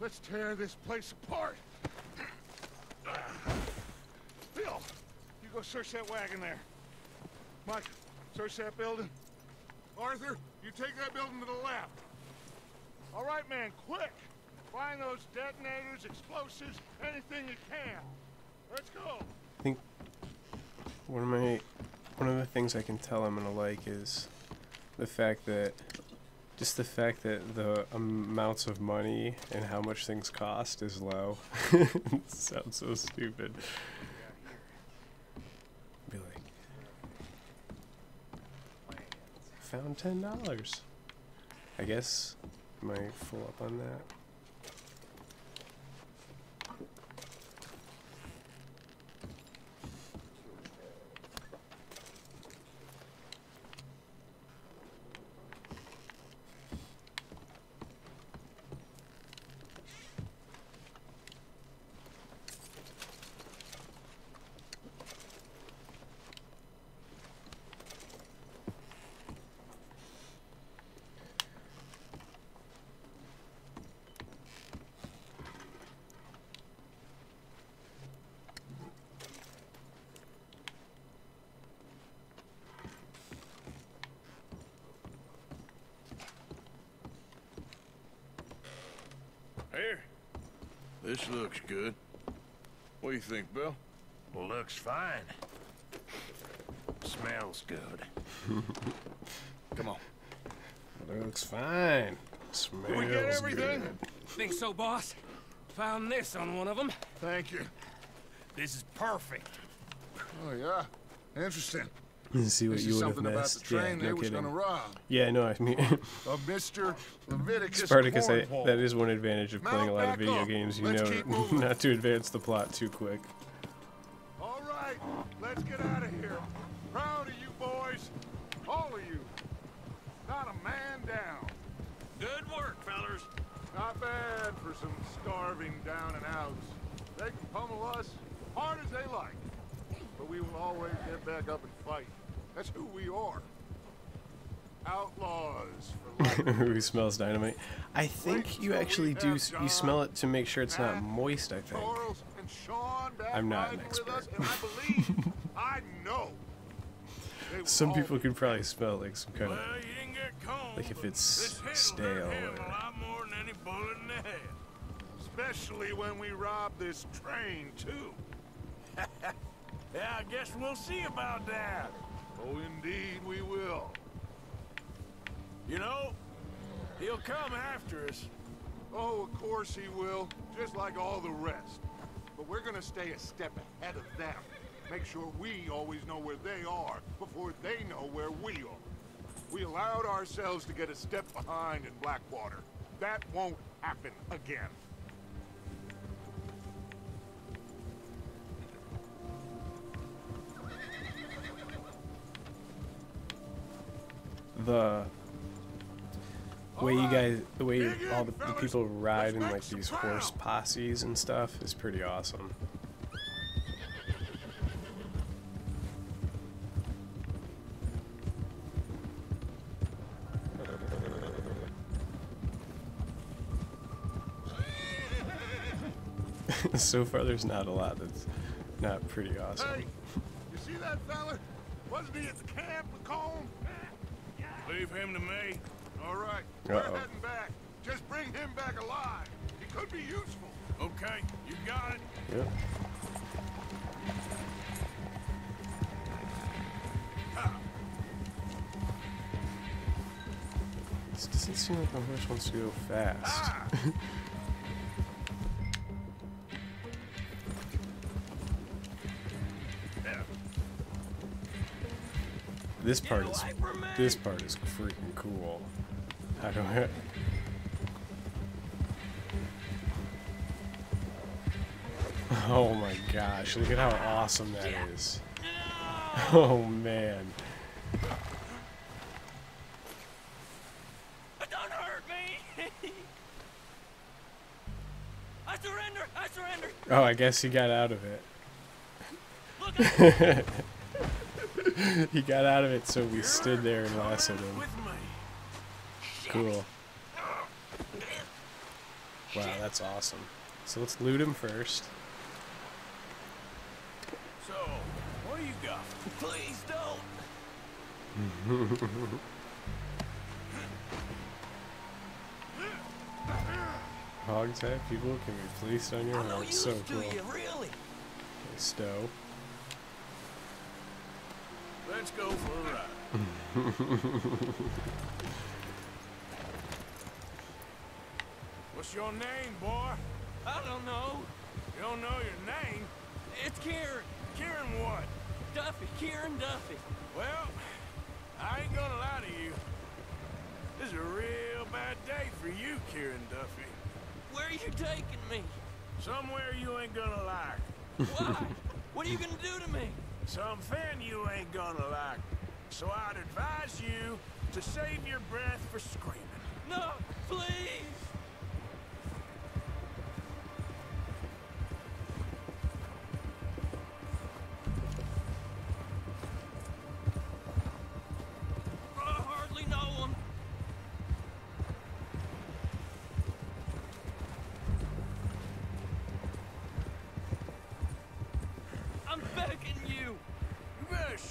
let's tear this place apart. Bill, you go search that wagon there. Mike, search that building. Arthur, you take that building to the left. All right, man, quick. Find those detonators, explosives, anything you can. Let's go. I think one of my one of the things I can tell I'm gonna like is the fact that just the fact that the amounts of money and how much things cost is low. [LAUGHS] sounds so stupid. Be like, found ten dollars. I guess am I full up on that? This looks good. What do you think, Bill? Looks fine. Smells good. [LAUGHS] Come on. Looks fine. Smells we get everything? good. Think so, boss? Found this on one of them. Thank you. This is perfect. Oh, yeah? Interesting. Let's see what This you would have something about missed. the train yeah, no kidding. Yeah, no, I mean, [LAUGHS] Of Mr. Leviticus Spartacus, I, that is one advantage of playing a lot of video up. games. You Let's know [LAUGHS] not to advance the plot too quick. All right, let's get out of here. Proud of you boys. All of you. Not a man down. Good work, fellers. Not bad for some starving down and outs. They can pummel us hard as they like. But we will always get back up and fight. That's who we are. Outlaws. [LAUGHS] Who smells dynamite? I think you actually do. s- You smell it to make sure it's not moist. I think. And Sean I'm not an expert. us, I [LAUGHS] I know. Some people can probably smell like some kind of Well, you didn't get cold. like if it's stale or a lot more than any bullet in the head. Especially when we rob this train, too. [LAUGHS] Yeah, I guess we'll see about that. Oh, indeed we will. You know, he'll come after us. Oh, of course he will. Just like all the rest. But we're gonna stay a step ahead of them. Make sure we always know where they are before they know where we are. We allowed ourselves to get a step behind in Blackwater. That won't happen again. The way you guys, the way all the, the people ride in like these horse posses and stuff is pretty awesome. [LAUGHS] so far, there's not a lot that's not pretty awesome. Hey, you see that fella? Wasn't he at the camp with Colm? Leave him to me. All right, we're heading back. Just bring him back alive. He could be useful. Okay, you got it. Yep. This doesn't seem like the horse wants to go fast. Ah! [LAUGHS] this part is this part is freaking cool. How do I? [LAUGHS] Oh my gosh, look at how awesome that is. [LAUGHS] Oh man. Don't hurt me! [LAUGHS] I surrender! I surrender! Oh, I guess he got out of it. [LAUGHS] he got out of it, so we stood there and lassoed him. Cool. Wow, that's awesome. So let's loot him first. So, what do you got? Please don't! Hogshead people can be fleeced on your horse. So cool. you, really. Okay, Stow. Let's go for a ride. [LAUGHS] What's your name, boy? I don't know. You don't know your name? It's Kieran. Kieran what? Duffy. Kieran Duffy. Well, I ain't gonna lie to you. This is a real bad day for you, Kieran Duffy. Where are you taking me? Somewhere you ain't gonna like. Why? what are you gonna do to me? Something you ain't gonna like. So I'd advise you to save your breath for screaming. No, please!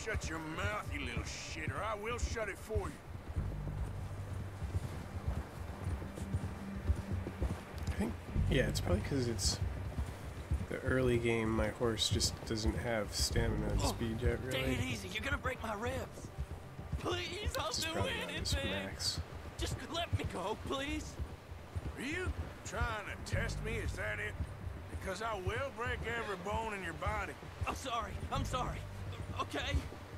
Shut your mouth, you little shit, or I will shut it for you. I think Yeah, it's probably because it's the early game. My horse just doesn't have stamina and oh, speed yet, really. Take really. it easy. You're gonna break my ribs. Please, I'll This is do probably not anything. max. Just let me go, please. Are you trying to test me? Is that it? Because I will break every bone in your body. I'm sorry. I'm sorry. Okay.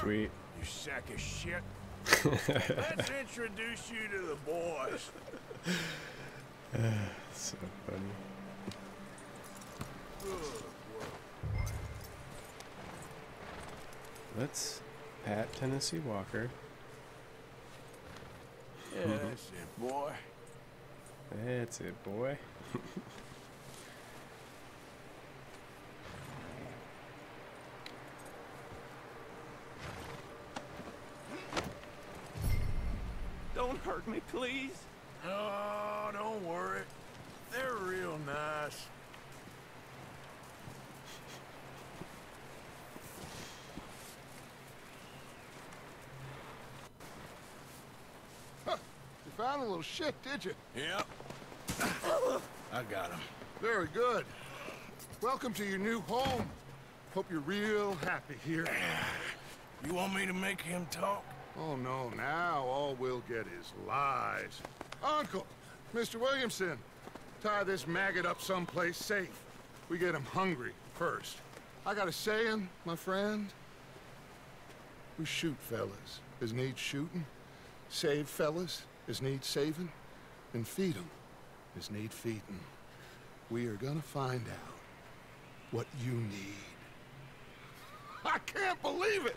Sweet. You sack of shit. Let's [LAUGHS] introduce you to the boys. [SIGHS] so funny. Let's pat Tennessee Walker. Yeah, that's it, boy. [LAUGHS] That's it, boy. [LAUGHS] Don't hurt me, please. Oh, don't worry. They're real nice. Huh. You found a little shit, did you? Yep. [COUGHS] I got him. Very good. Welcome to your new home. Hope you're real happy here. You want me to make him talk? Oh, no, now all we'll get is lies. Uncle, Mr. Williamson, tie this maggot up someplace safe. We get him hungry first. I got a saying, my friend. We shoot fellas as need shooting, save fellas as need saving, and feed 'em as need feeding. We are gonna find out what you need. [LAUGHS] I can't believe it!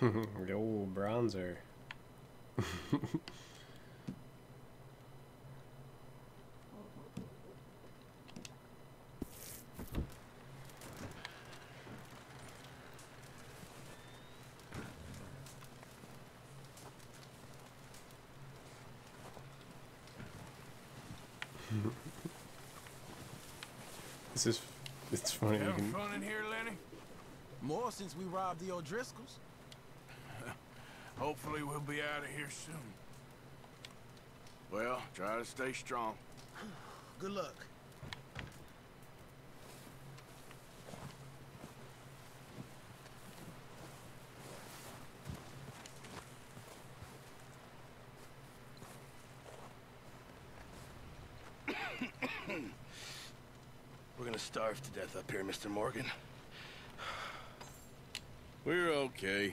[LAUGHS] the old bronzer. [LAUGHS] this is it's funny you Having can fun in here, Lenny? More since we robbed the O'Driscolls. Hopefully we'll be out of here soon. Well, try to stay strong. Good luck. [COUGHS] We're gonna starve to death up here, Mr. Morgan. [SIGHS] We're okay.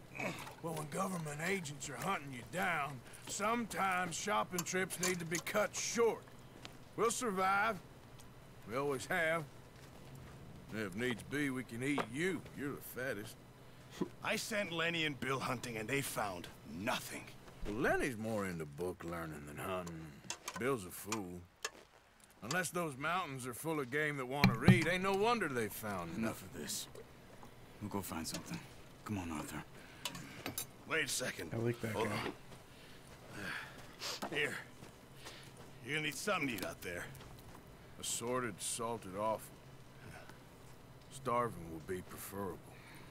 Well, when government agents are hunting you down, sometimes shopping trips need to be cut short. We'll survive. We always have. If needs be, we can eat you. You're the fattest. I sent Lenny and Bill hunting, and they found nothing. Well, Lenny's more into book learning than hunting. Bill's a fool. Unless those mountains are full of game that want to read, ain't no wonder they found Enough of this. We'll go find something. Come on, Arthur. Wait a second. I like that Hold guy. on. [SIGHS] Here. You're gonna need something to eat out there. Assorted, salted offal. Starving would be preferable.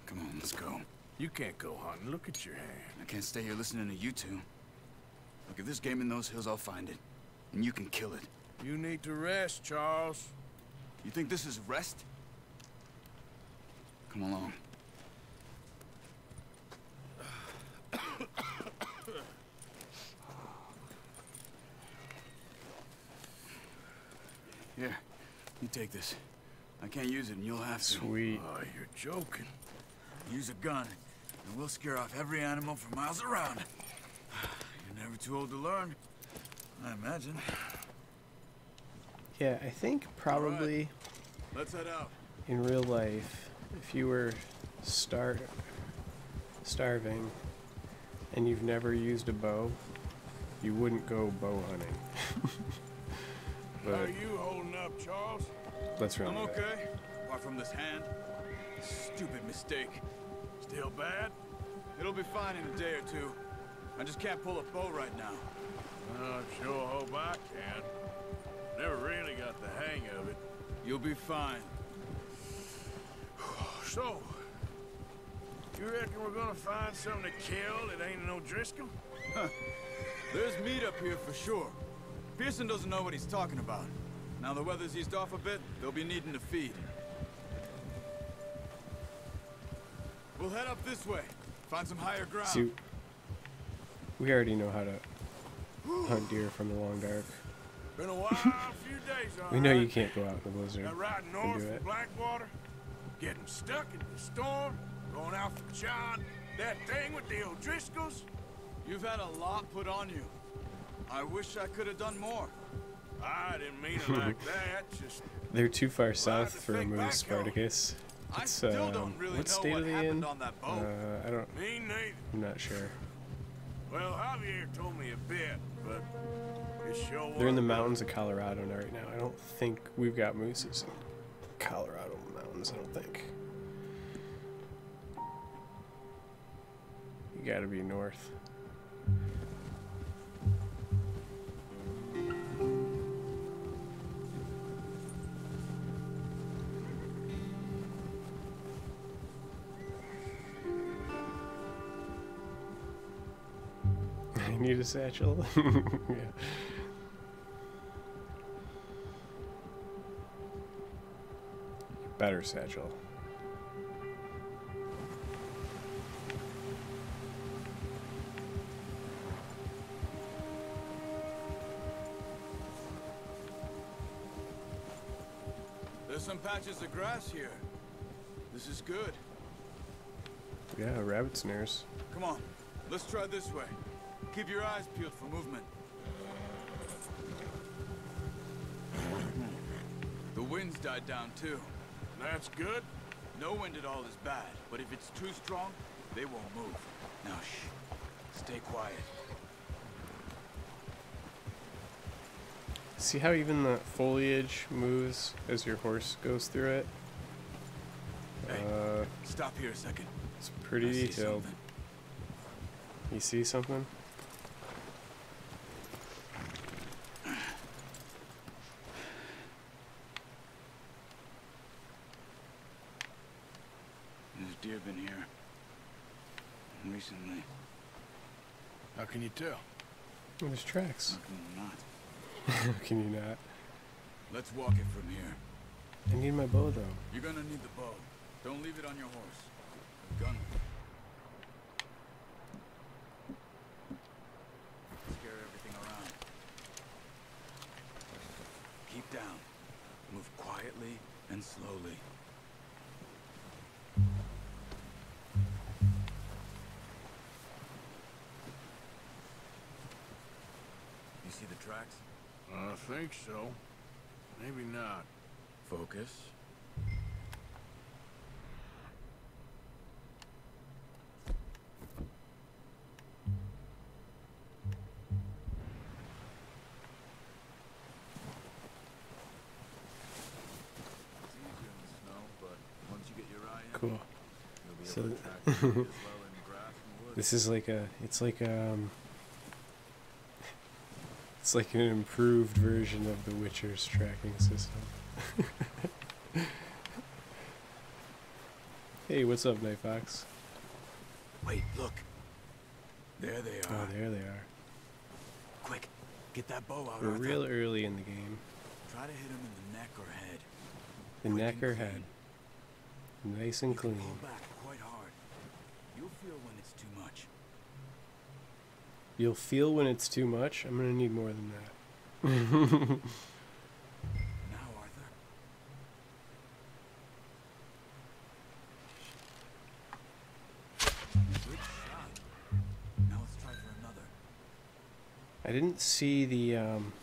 Come on, let's go. You can't go hunting. Look at your hand. I can't stay here listening to you two. Look, if there's game in those hills, I'll find it. And you can kill it. You need to rest, Charles. You think this is rest? Come along. [COUGHS] Here, you take this. I can't use it, and you'll have to. Sweet. Oh, you're joking. Use a gun, and we'll scare off every animal for miles around. [SIGHS] You're never too old to learn, I imagine. Yeah, I think probably Let's head out. in real life, if you were star starving and you've never used a bow, you wouldn't go bow hunting. [LAUGHS] How but you holding up, Charles? let's run I'm with okay, apart from this hand. Stupid mistake. Still bad? It'll be fine in a day or two. I just can't pull a bow right now. I sure hope I can. Never really got the hang of it. You'll be fine. [SIGHS] So, you reckon we're gonna find something to kill that ain't no Driscoll? There's meat up here for sure. Pearson doesn't know what he's talking about. Now the weather's eased off a bit, they'll be needing to feed. We'll head up this way. Find some higher ground. See, we already know how to hunt deer from the long dark. Been a wild few days, all [LAUGHS] We know you can't go out in the blizzard Got riding and north do from it. Blackwater, getting stuck in the storm, going out for John, that thing with the O'Driscolls. You've had a lot put on you. I wish I could have done more. I didn't mean it like [LAUGHS] that, just They're too far south to for a think moose. Spartacus. I It's, still um, don't really what know state what are they happened in? on that boat. Uh, I don't. me neither. I'm not sure. Well, Javier told me a bit, but it sure They're in the mountains of Colorado now, right now. I don't think we've got mooses in Colorado mountains. I don't think. You got to be north. [LAUGHS] I need a satchel. [LAUGHS] yeah. Better satchel. Patches of grass here. This is good. Yeah, rabbit snares. Come on, let's try this way. Keep your eyes peeled for movement. The wind's died down too. That's good. No wind at all is bad, but if it's too strong, they won't move. Now shh. Stay quiet. See how even the foliage moves as your horse goes through it? Hey, Uh, stop here a second. it's pretty I detailed. something. You see something? There's deer been here. Recently. How can you tell? There's tracks. How can not? [LAUGHS] Can you not? Let's walk it from here. I need my bow though. You're gonna need the bow. Don't leave it on your horse. Think so. Maybe not. Focus. It's easier in the snow, but once you get your eye in, Cool. So able to track [LAUGHS] the enemy as well in grass and wood. this is like a it's like um it's like an improved version of the Witcher's tracking system. [LAUGHS] hey, what's up, Night Fox? Wait, look. There they oh, are. Oh, there they are. Quick, get that bow out, We're Arthur. real early in the game. Try to hit him in the neck or head. The Quick neck or clean. head. Nice and clean. back quite hard. You'll feel when it's too much. You'll feel when it's too much. I'm gonna need more than that. [LAUGHS] Now, Arthur. Good shot. Now let's try for another. I didn't see the um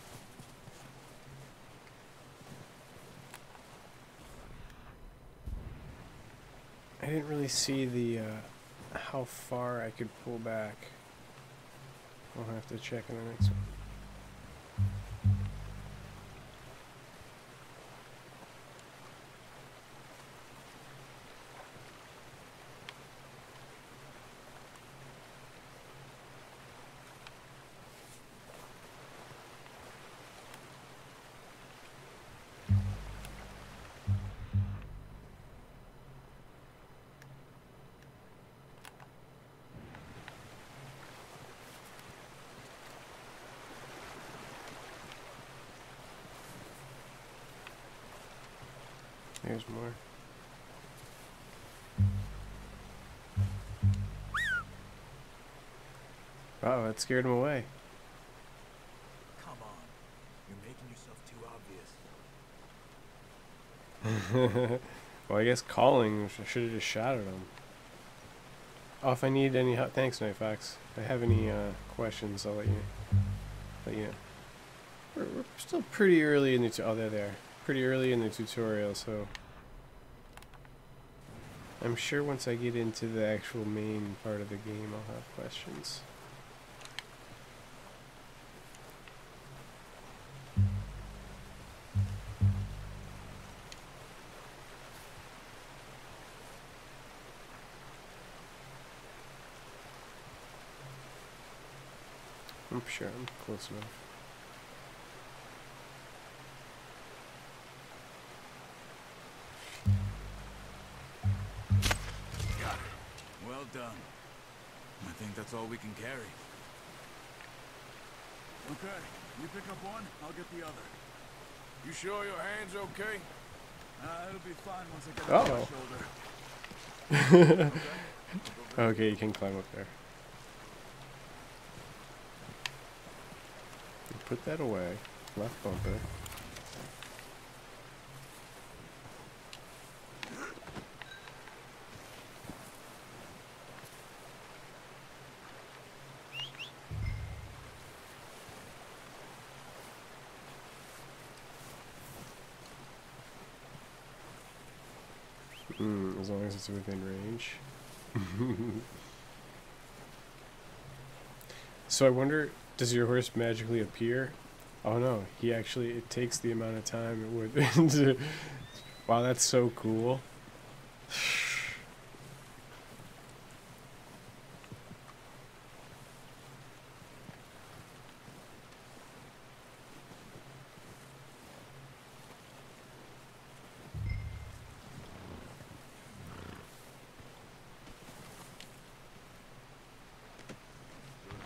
I didn't really see the uh how far I could pull back. I'll have to check in the next one. There's more. Oh, that scared him away. Come on. You're making yourself too obvious. [LAUGHS] well, I guess calling I should have just shot at him. Oh, if I need any help, thanks, Night Fox. If I have any uh, questions, I'll let you. Let you know. We're, we're still pretty early in the. Oh, there they are. there. Pretty early in the tutorial, so. I'm sure once I get into the actual main part of the game, I'll have questions. I'm sure I'm close enough. Done. I think that's all we can carry. Okay, you pick up one, I'll get the other. You sure your hand's okay? Uh, it'll be fine once I get it on my Uh-oh. shoulder. [LAUGHS] okay, you can climb up there. Put that away. Left bumper. As long as within range. [LAUGHS] so I wonder, does your horse magically appear? Oh no, he actually, it takes the amount of time it would. [LAUGHS] wow, that's so cool.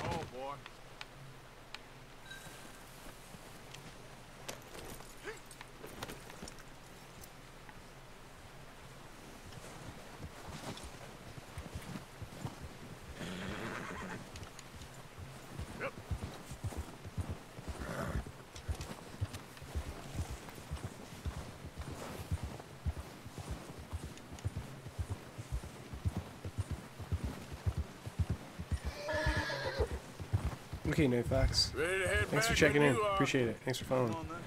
Oh, boy. Okay, no Fox. Ready to head Thanks for checking in. Appreciate it. Thanks for following. Come on then.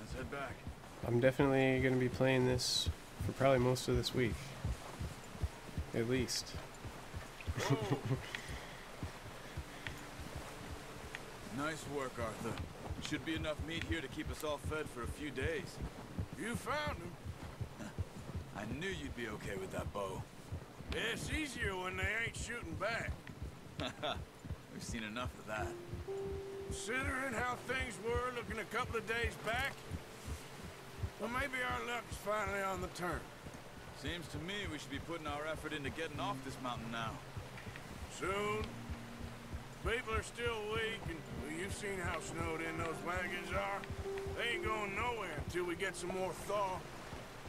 Let's head back. I'll I'm definitely going to be playing this for probably most of this week. At least. [LAUGHS] Nice work, Arthur. Should be enough meat here to keep us all fed for a few days. You found him. [LAUGHS] I knew you'd be okay with that bow. Yeah, it's easier when they ain't shooting back. [LAUGHS] We've seen enough of that. Considering how things were looking a couple of days back, well, maybe our luck's finally on the turn. Seems to me we should be putting our effort into getting off this mountain now. Soon. People are still weak, and well, you've seen how snowed in those wagons are. They ain't going nowhere until we get some more thaw.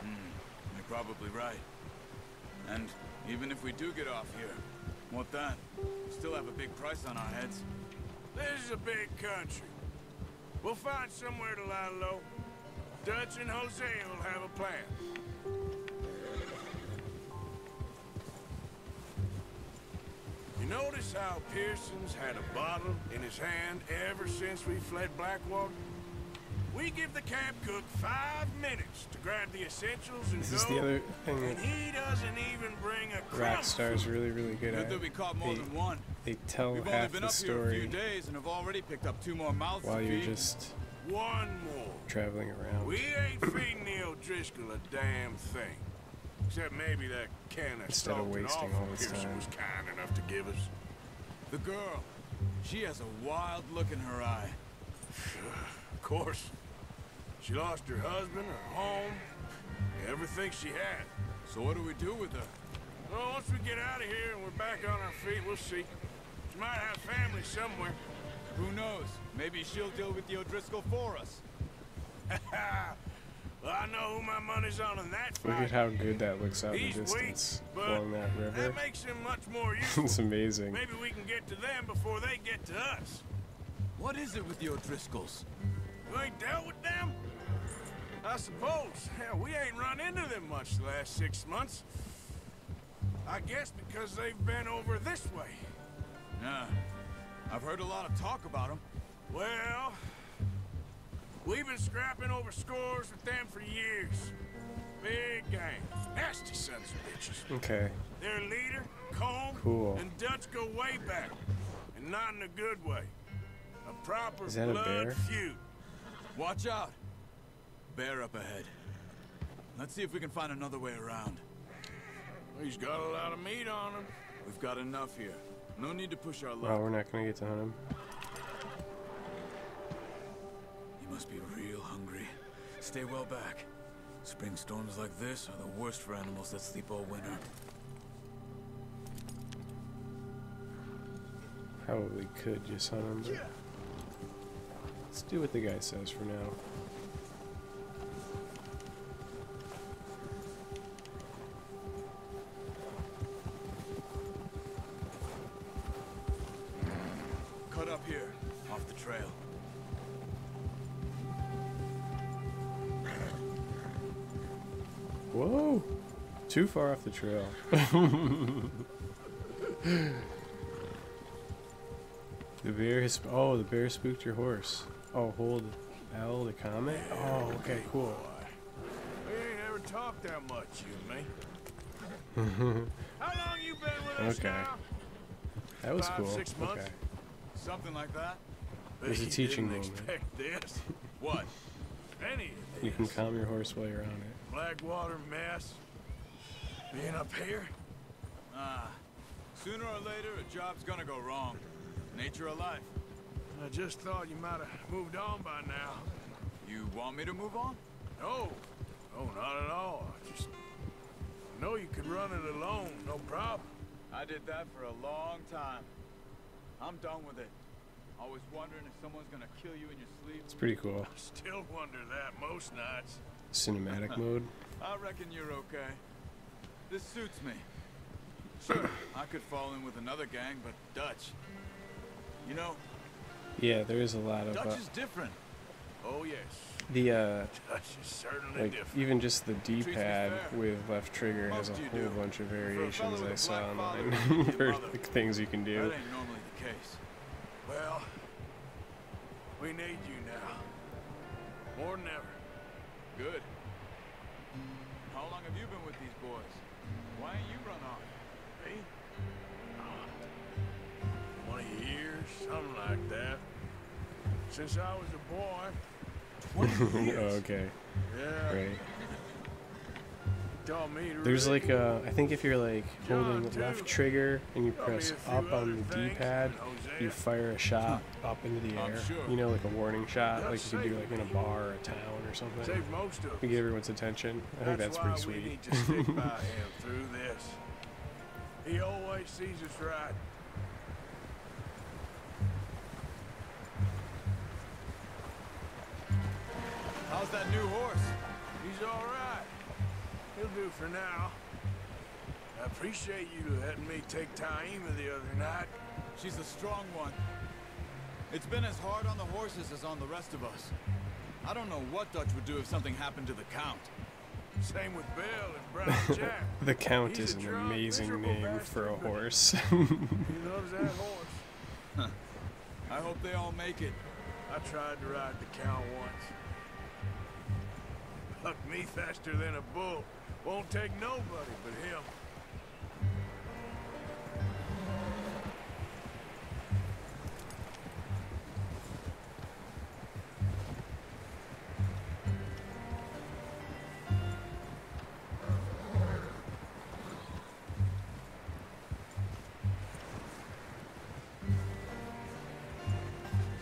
Hmm, you're probably right. And even if we do get off here, what then? We still have a big price on our heads. This is a big country. We'll find somewhere to lie low. Dutch and Hosea will have a plan. You notice how Pearson's had a bottle in his hand ever since we fled Blackwater? We give the camp cook five minutes to grab the essentials and This go, is the other thing and that he doesn't even bring a crumb. Rockstar's really, really good Good at. that we caught more They, than one. They tell We've only half been the up here a few story days and have already picked up two more mouths while you're just One more. traveling around. We ain't feeding the O'Driscoll a damn thing. Except maybe that can of Instead of wasting all this time. was kind enough to give us. The girl. She has a wild look in her eye. [SIGHS] Of course. She lost her husband, her home, everything she had. So what do we do with her? Well, once we get out of here and we're back on our feet, we'll see. She might have family somewhere. Who knows? Maybe she'll deal with the O'Driscoll for us. [LAUGHS] well, I know who my money's on in that Look at how good that looks out in He's the weak, distance but along that river. that makes him much more [LAUGHS] useful. it's amazing. Maybe we can get to them before they get to us. What is it with the O'Driscolls? You ain't dealt with them? I suppose. Hell, we ain't run into them much the last six months. I guess because they've been over this way. Yeah. I've heard a lot of talk about them. Well, we've been scrapping over scores with them for years. Big gang. Nasty sons of bitches. Okay. Their leader, Colm, Cool. and Dutch go way back. And not in a good way. A proper Is that a blood bear? feud. Watch out. Bear up ahead. Let's see if we can find another way around. He's got a lot of meat on him. We've got enough here. No need to push our luck. Well, we're not gonna get to hunt him. He must be real hungry. Stay well back. Spring storms like this are the worst for animals that sleep all winter. Probably could just hunt him, but let's do what the guy says for now. Cut up here, off the trail. Whoa! Too far off the trail. the bear has. Oh, the bear spooked your horse. Oh, hold L to comment? Oh, okay, cool. We ain't ever talked that much, you and me. [LAUGHS] How long you been with us Okay. now? That was Five, cool. six months? Okay. Something like that? It was a teaching didn't moment. expect this. What? Any of You can calm your horse while you're on it. Blackwater mess. Being up here? Ah. Sooner or later, a job's gonna go wrong. Nature of life. I just thought you might have moved on by now. You want me to move on? No. No, not at all. I just know you could run it alone, no problem. I did that for a long time. I'm done with it. Always wondering if someone's gonna kill you in your sleep. It's pretty cool. [LAUGHS] Still wonder that most nights. Cinematic mode. I reckon you're okay. This suits me. Sure, I could fall in with another gang, but Dutch. You know, Yeah, there is a lot of Dutch uh, is different. Oh, yes. the uh, Dutch is certainly like different. even just the D-pad with left trigger has a whole do. bunch of variations with saw online for [LAUGHS] things you can do. Ain't normally the case. Well, we need you now. More than ever. Good. How long have you been with these boys? Why ain't you run off? Me? Uh, twenty years, something like that. Since I was a boy. Twenty [LAUGHS] years. okay. Yeah. Right. Taught me to There's like a, I think if you're like holding left trigger and you press up on the D-pad, you fire a shot up into the air. You know, like a warning shot, like you could do like in a bar or a town or something. Save most of You get everyone's attention. I think that's pretty sweet. need to stick by [LAUGHS] him through this. He always sees us right. How's that new horse? He's all right. He'll do for now. I appreciate you letting me take Taima the other night. She's a strong one. It's been as hard on the horses as on the rest of us. I don't know what Dutch would do if something happened to the Count. Same with Bill and Brown [LAUGHS] Jack. the Count He's is an drunk, amazing miserable name for a horse. He loves that [LAUGHS] horse. [LAUGHS] I hope they all make it. I tried to ride the Count once. Bucked me faster than a bull. Won't take nobody but him.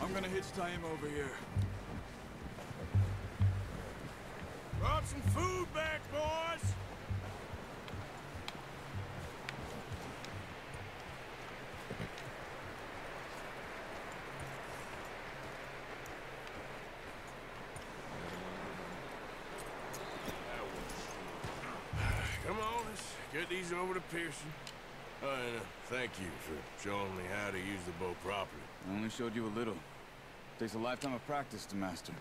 I'm gonna hitch time over here. Get these over to Pearson. Uh, and, uh, thank you for showing me how to use the bow properly. I only showed you a little. It Takes a lifetime of practice to master.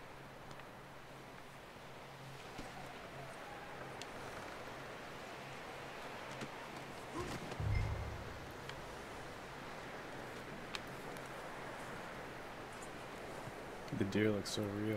the deer looks so real.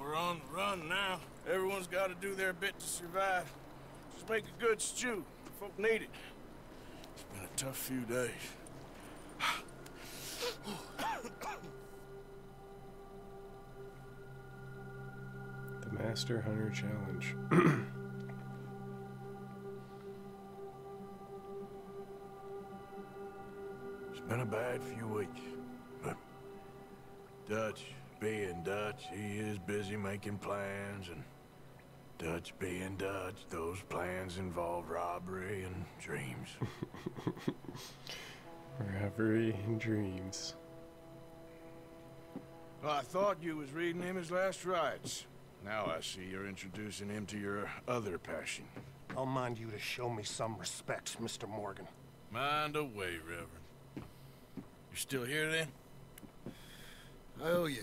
We're on the run now. Everyone's got to do their bit to survive. Just make a good stew. Folk need it. It's been a tough few days. The Master Hunter Challenge. [CLEARS THROAT] It's been a bad few weeks, but Dutch being Dutch, he is busy making plans, and Dutch being Dutch, those plans involve robbery and dreams. [LAUGHS] robbery and dreams. Well, I thought you was reading him his last rites. Now I see you're introducing him to your other passion. I'll mind you to show me some respect, Mr. Morgan. Mind away, Reverend. You still here then? I owe you.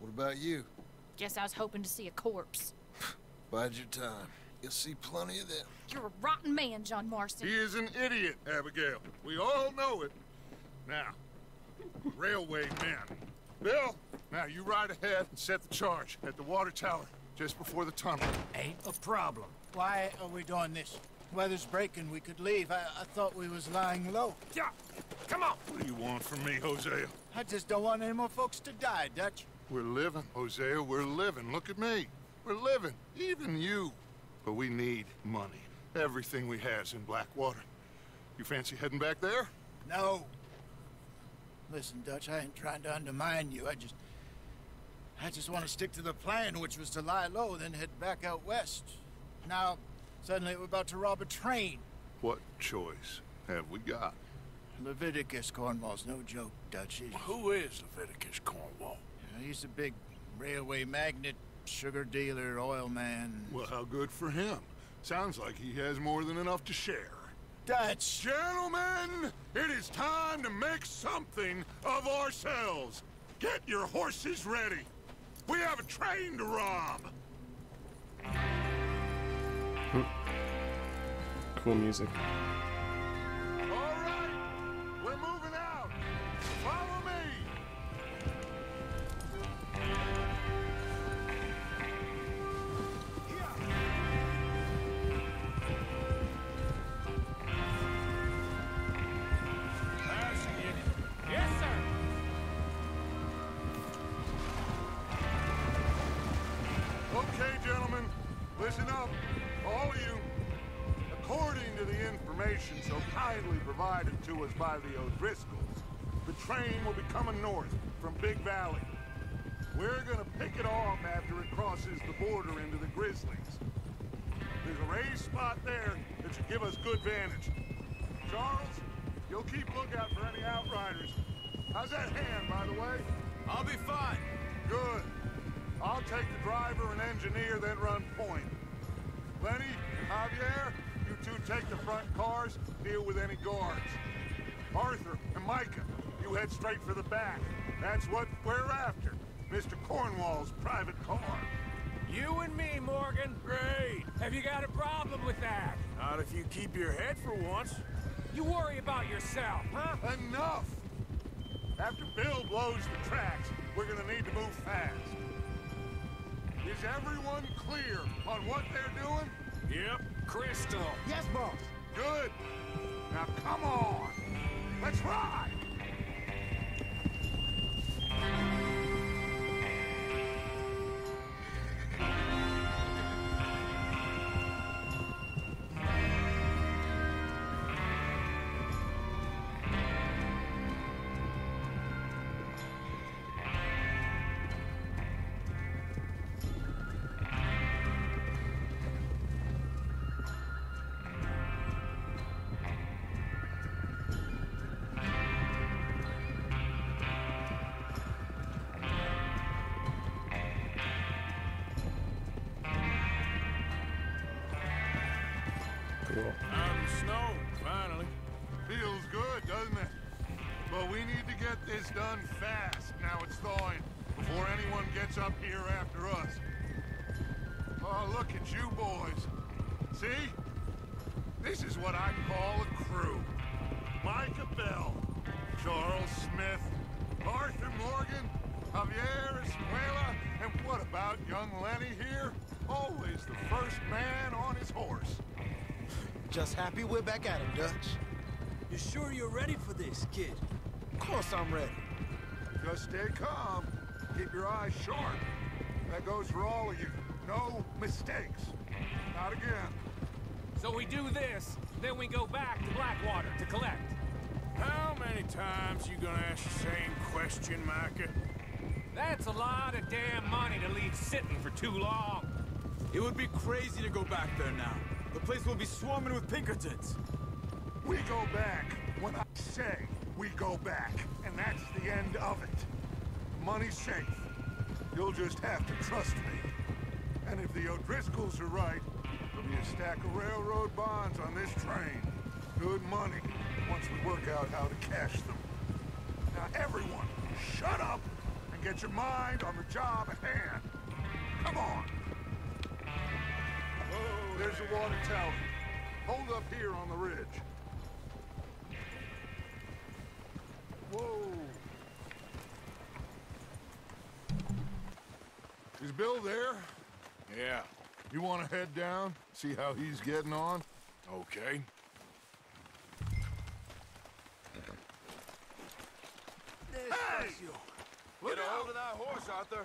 What about you? Guess I was hoping to see a corpse. [SIGHS] Bide your time. You'll see plenty of them. You're a rotten man, John Marston. He is an idiot, Abigail. We all know it. Now, railway men. Bill, now you ride ahead and set the charge at the water tower just before the tunnel. Ain't a problem. Why are we doing this? Weather's breaking. We could leave. I, I thought we was lying low. Yeah, come on. What do you want from me, Hosea? I just don't want any more folks to die, Dutch. We're living, Hosea. We're living. Look at me. We're living. Even you. But we need money. Everything we has in Blackwater. You fancy heading back there? No. Listen, Dutch, I ain't trying to undermine you. I just... I just want to stick to the plan, which was to lie low, then head back out west. Now, suddenly we're about to rob a train. What choice have we got? Leviticus Cornwall's no joke, Dutch. He- Who is Leviticus Cornwall? He's a big railway magnate, sugar dealer, oil man. Well, how good for him. Sounds like he has more than enough to share. Dutch! Gentlemen, it is time to make something of ourselves. Get your horses ready. We have a train to rob. Hmm. Cool music. By the O'Driscolls, the train will be coming north from Big Valley. We're gonna pick it off after it crosses the border into the Grizzlies. There's a raised spot there that should give us good vantage. Charles, you'll keep lookout for any outriders. How's that hand, by the way? I'll be fine. Good. I'll take the driver and engineer, then run point. Lenny, Javier, you two take the front cars, deal with any guards. Arthur and Micah, you head straight for the back. That's what we're after. Mr. Cornwall's private car. You and me, Morgan. Great. Have you got a problem with that? Not if you keep your head for once. You worry about yourself, huh? Enough! After Bill blows the tracks, we're gonna need to move fast. Is everyone clear on what they're doing? Yep. Crystal. Yes, boss. Good. Now come on. Let's ride. Horse. Just happy we're back at him, Dutch. You sure you're ready for this, kid? Of course I'm ready. Just stay calm. Keep your eyes sharp. That goes for all of you. No mistakes. Not again. So we do this, then we go back to Blackwater to collect. How many times you gonna ask the same question, Micah? That's a lot of damn money to leave sitting for too long. It would be crazy to go back there now. The place will be swarming with Pinkertons. We go back when I say we go back, and that's the end of it. Money's safe. You'll just have to trust me. And if the O'Driscolls are right, there'll be a stack of railroad bonds on this train. Good money, once we work out how to cash them. Now everyone, shut up and get your mind on the job at hand. Come on. There's the water tower. Hold up here on the ridge. Whoa. Is Bill there? Yeah. You want to head down, see how he's getting on? Okay. Hey! Get a hold of that horse, Arthur.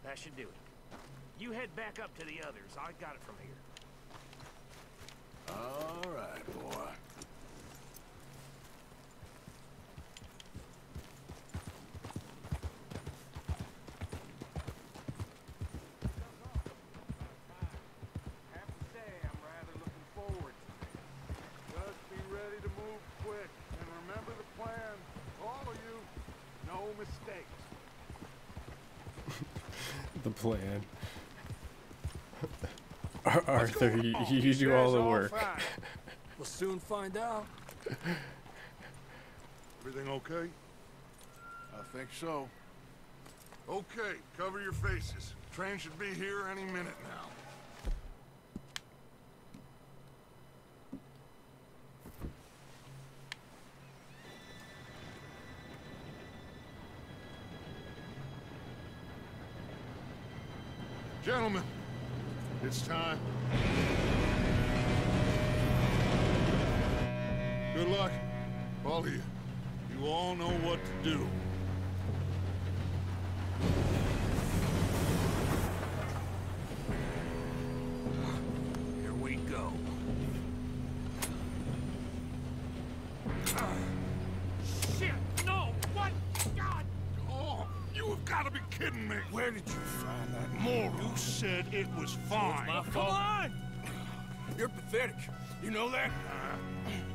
That should do it. You head back up to the others. I got it from here. All right, boy. Have to say, I'm rather looking forward to it. Just be ready to move quick, and remember the plan. All of you, no mistakes. The plan. [LAUGHS] Arthur, you, you do all the work. [LAUGHS] We'll soon find out. Everything okay? I think so. Okay, cover your faces. Train should be here any minute now. All of you. You all know what to do. Here we go. Shit! No! What? God! Oh, you have got to be kidding me! Where did you find that moron? You said it was fine. my Come on! You're pathetic. You know that? Here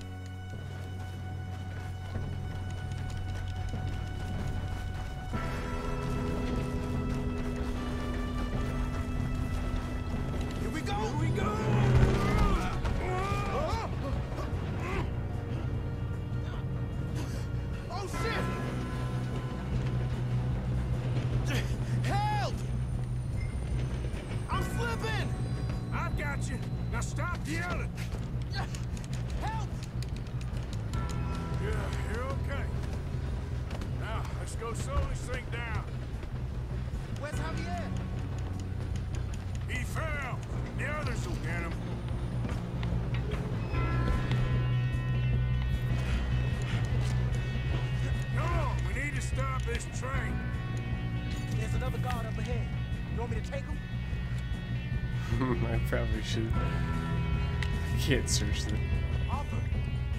I can't search the.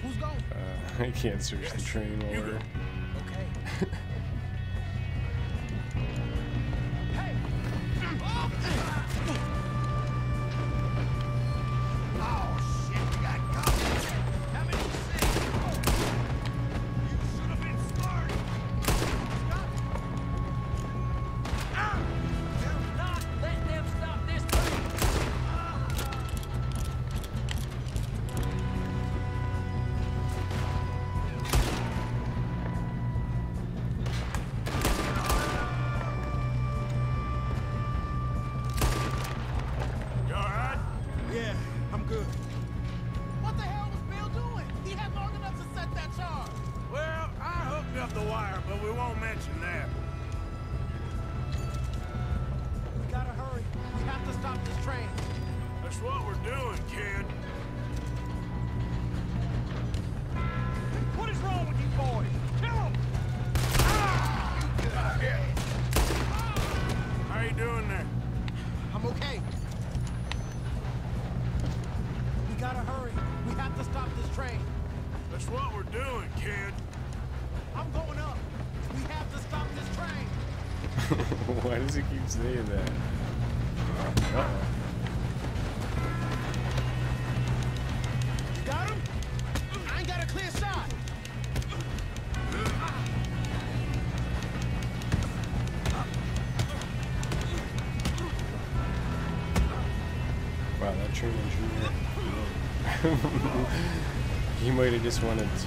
Who's going? Uh, I can't search the train while we're. Might just wanted to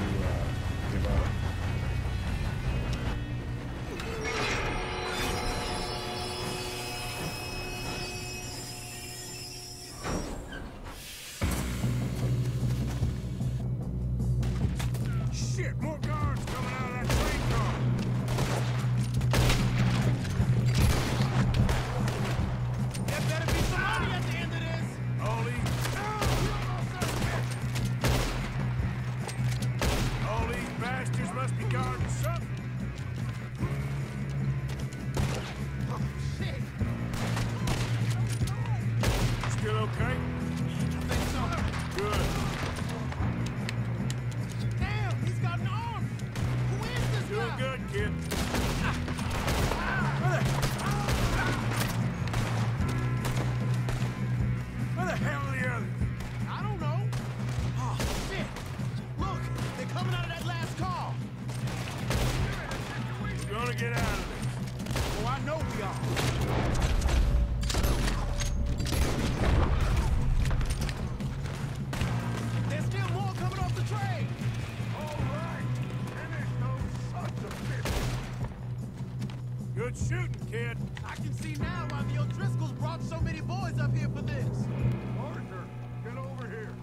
sons of bitches. Good shooting, kid. I can see now why the O'Driscolls brought so many boys up here for this. Arthur, get over here.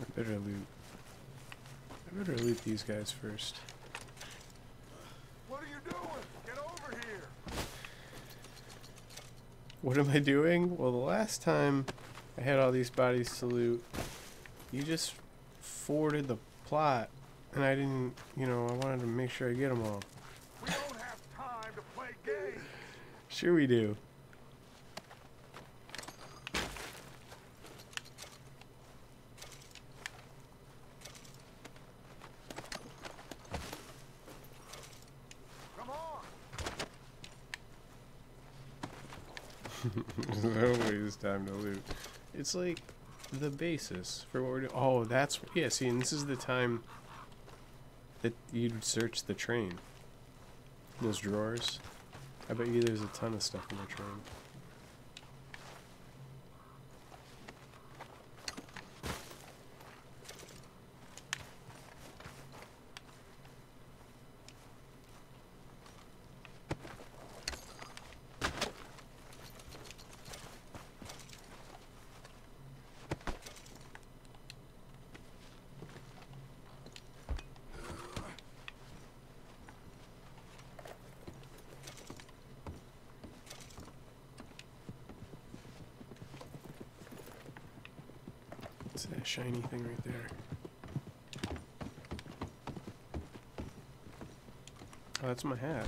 I better loot. I better loot these guys first. What are you doing? Get over here. What am I doing? Well, the last time I had all these bodies to loot, you just forwarded the plot, and I didn't, you know, I wanted to make sure I get them all. We don't have time to play games. Sure we do. Come on. There's always time to loot. It's like the basis for what we're doing. Oh, that's yeah. See, and this is the time that you'd search the train. Those drawers. I bet you there's a ton of stuff in the train. What's that shiny thing right there? Oh, my hat.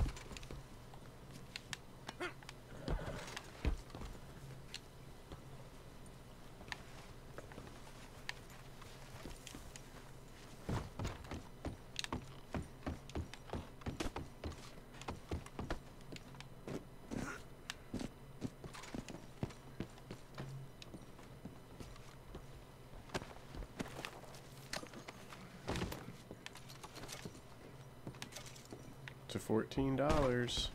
To fourteen dollars.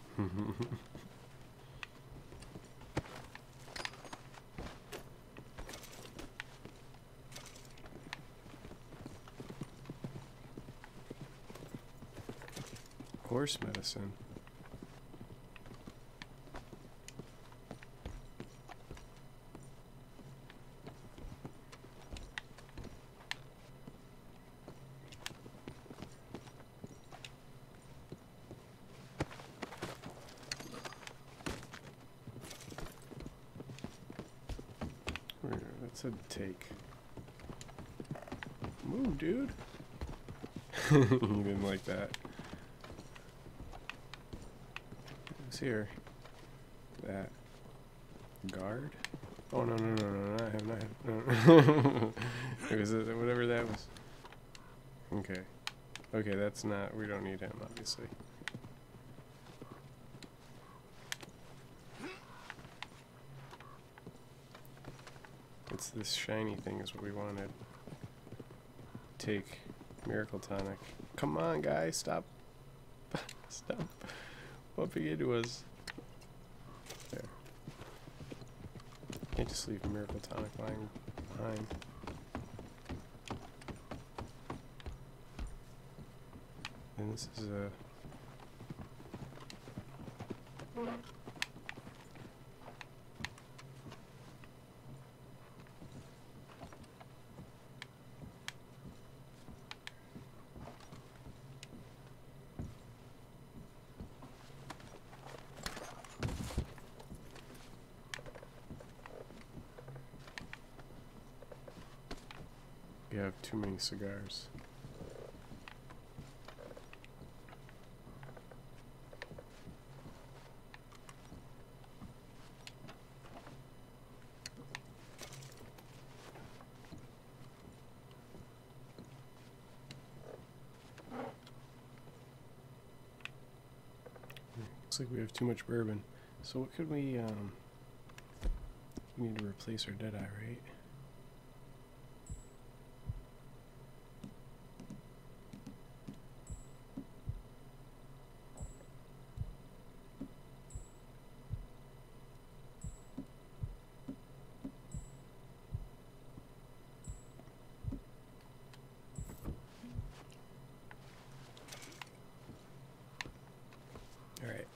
Horse medicine. Said take. Move, dude. [LAUGHS] you didn't like that. Who's here? That guard? Oh no no no no not him not him. No. [LAUGHS] it was uh, whatever that was. Okay. Okay, that's not. We don't need him, obviously. It's this shiny thing is what we wanted. Take miracle tonic. Come on, guys, stop. [LAUGHS] stop bumping into us. There. Can't just leave miracle tonic lying behind. And this is a. You have too many cigars. Looks like we have too much bourbon. So what could we, um... We need to replace our Deadeye, right? Alright.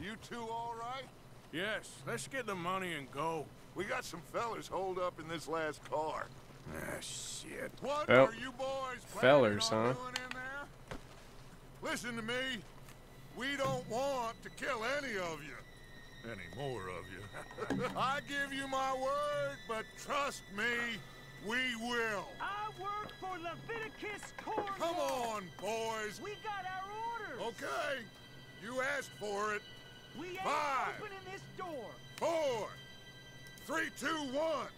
You two all right? Yes, let's get the money and go. We got some fellas holed up in this last car. Ah, shit. What Well, are you boys planning fellers, on huh? doing in there? Listen to me. We don't want to kill any of you. Any more of you. [LAUGHS] I give you my word, but trust me, we will. I work for Leviticus Corps. Come on, boys. We got our orders. Okay. You asked for it. We ain't Five. opening this door. Four. Three, two, one.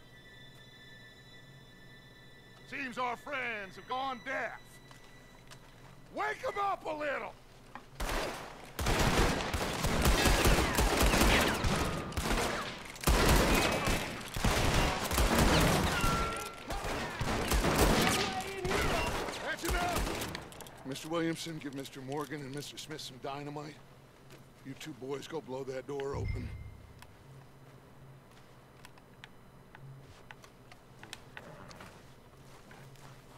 Seems our friends have gone deaf. Wake them up a little. Mr. Williamson, give Mr. Morgan and Mr. Smith some dynamite. You two boys go blow that door open.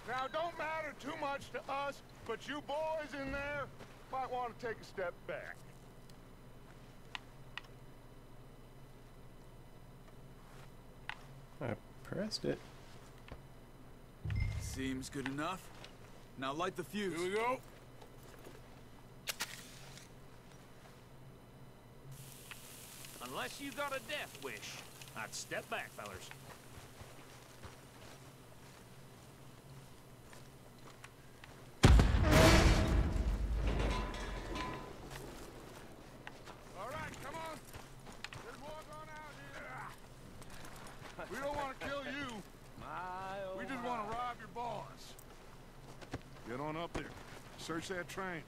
Now, it don't matter too much to us, but you boys in there might want to take a step back. I pressed it. Seems good enough. Now light the fuse. Here we go. Unless you got a death wish. I'd step back, fellers. All right, come on. Let's walk on out here. We don't want to kill you. we just want to rob your boss. Get on up there. Search that train.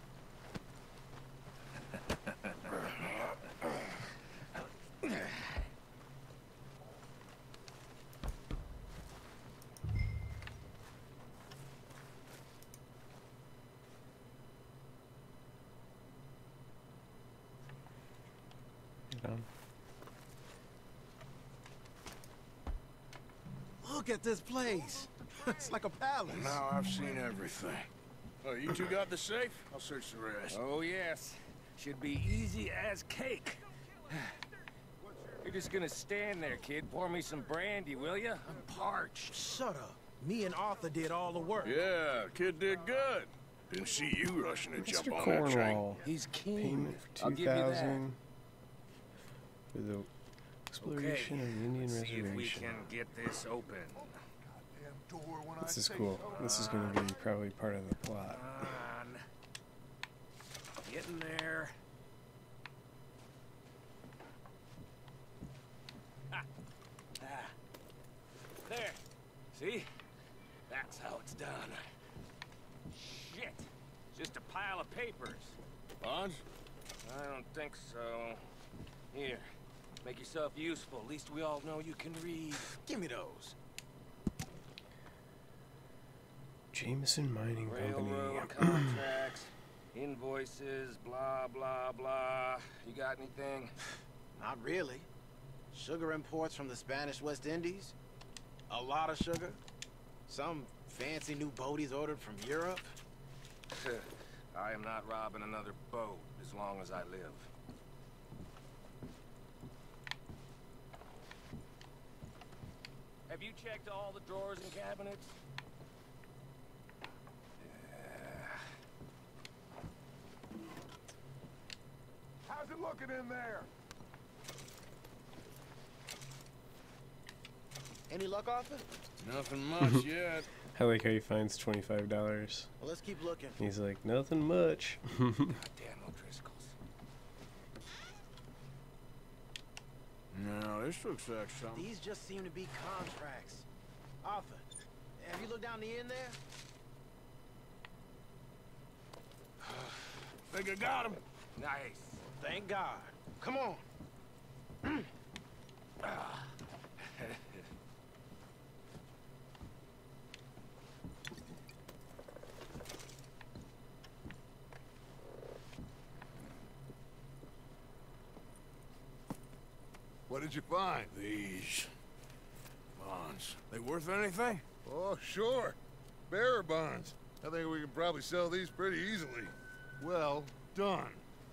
Look at this place. [LAUGHS] it's like a palace. Now I've seen everything. Oh, you two got the safe? I'll search the rest. Oh, yes. Should be easy as cake. You're just gonna stand there, kid. Pour me some brandy, will you? I'm parched. Shut up. Me and Arthur did all the work. Yeah, kid did good. Didn't see you rushing to jump Mr. on that train. Cornwall. He's keen. Payment I'll for give you that. 2000 for the exploration of the Indian let's see if we can get this open. This is cool. This is going to be probably part of the plot. Come on. Get there. Ah. Ah. There. See? That's how it's done. Shit. Just a pile of papers. Bonds? I don't think so. Here. Make yourself useful. At least we all know you can read. Give me those. Jameson Mining Railroad Company. [CLEARS THROAT] contracts, invoices, blah, blah, blah. You got anything? Not really. Sugar imports from the Spanish West Indies. A lot of sugar. Some fancy new boat he's ordered from Europe. [LAUGHS] I am not robbing another boat as long as I live. Have you checked all the drawers and cabinets? How's it looking in there? Any luck, Arthur? Nothing much [LAUGHS] yet. I like how he finds $25. Well, let's keep looking. He's like, nothing much. [LAUGHS] [LAUGHS] Damn O'Driscolls. No, this looks like something. These just seem to be contracts. Arthur, have you looked down the end there? [SIGHS] Think I got him. Nice. Thank God. Come on. What did you find? These bonds. They worth anything? Oh, sure. Bearer bonds. I think we can probably sell these pretty easily. Well done.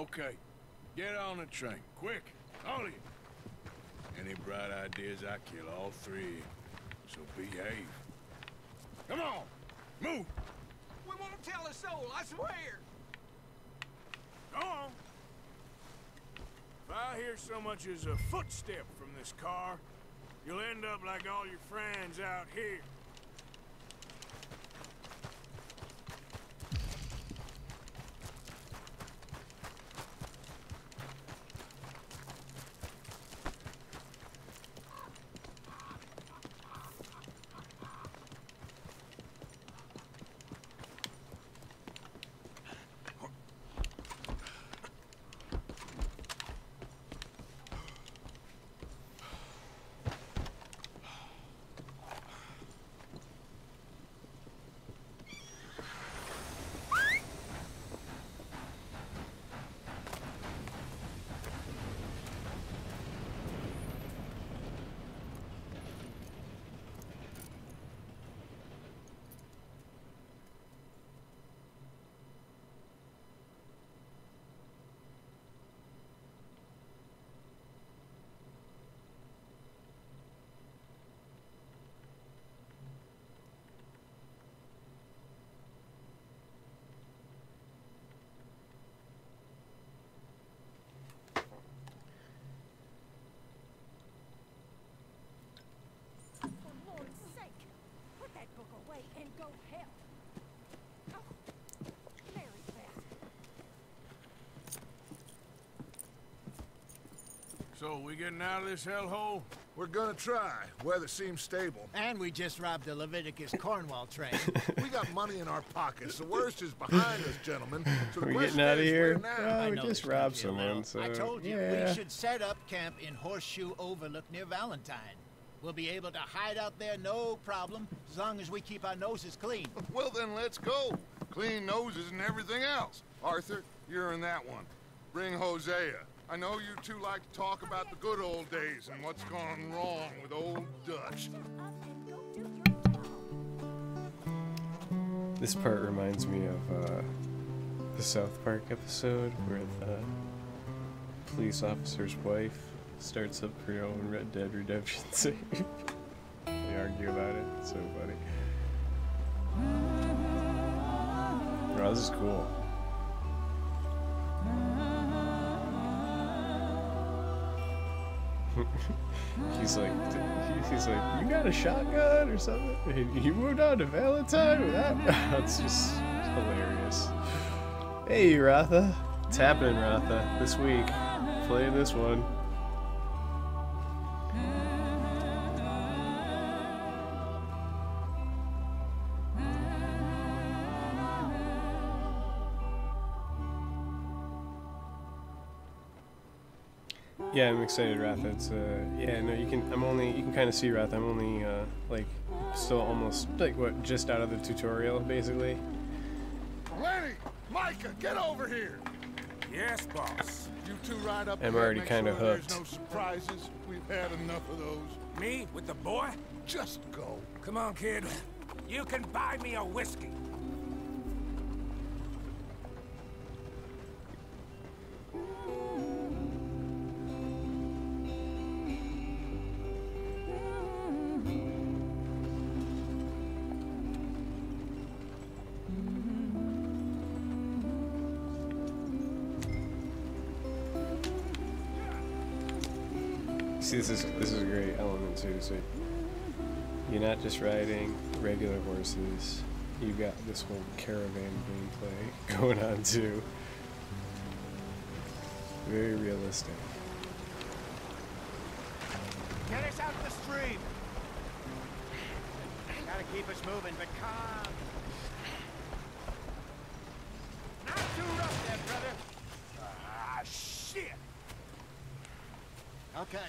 Okay. Get on the train. Quick. All of you. Any bright ideas, I kill all three. So behave. Come on. Move. We won't tell a soul, I swear. Go on. If I hear so much as a footstep from this car, you'll end up like all your friends out here. So, we getting out of this hellhole? We're gonna try. Weather seems stable. And we just robbed the Leviticus Cornwall train. [LAUGHS] We got money in our pockets. The worst is behind us, gentlemen. So We're getting out of here. where now? Well, we just robbed country a someone, little. so I told you yeah. we should set up camp in Horseshoe Overlook near Valentine. We'll be able to hide out there no problem, as long as we keep our noses clean. Well, then let's go. Clean noses and everything else. Arthur, you're in that one. Bring Hosea. I know you two like to talk about the good old days and what's gone wrong with old Dutch. This part reminds me of uh, the South Park episode where the police officer's wife starts up her own Red Dead Redemption [LAUGHS] save. they argue about it. It's so funny. Wow, this is cool. [LAUGHS] he's like, he's like, you got a shotgun or something? [LAUGHS] You moved on to Valentine without? [LAUGHS] That's just hilarious. Hey, Ratha. What's happening, Ratha? This week, playing this one. Yeah, I'm excited, Ratha. It's uh, yeah, no, you can. I'm only, you can kind of see Ratha. I'm only uh, like, still almost like what, just out of the tutorial, basically. Lenny! Micah, get over here! Yes, boss. You two ride up I'm already kinda sure hooked. There's no surprises. We've had enough of those. Me with the boy? Just go. Come on, kid. You can buy me a whiskey. See, this is this is a great element too. So you're not just riding regular horses. You've got this whole caravan gameplay [LAUGHS] going on too. Very realistic. Get us out of the stream. Gotta keep us moving, but calm. Not too rough there, brother. Ah, shit! Okay,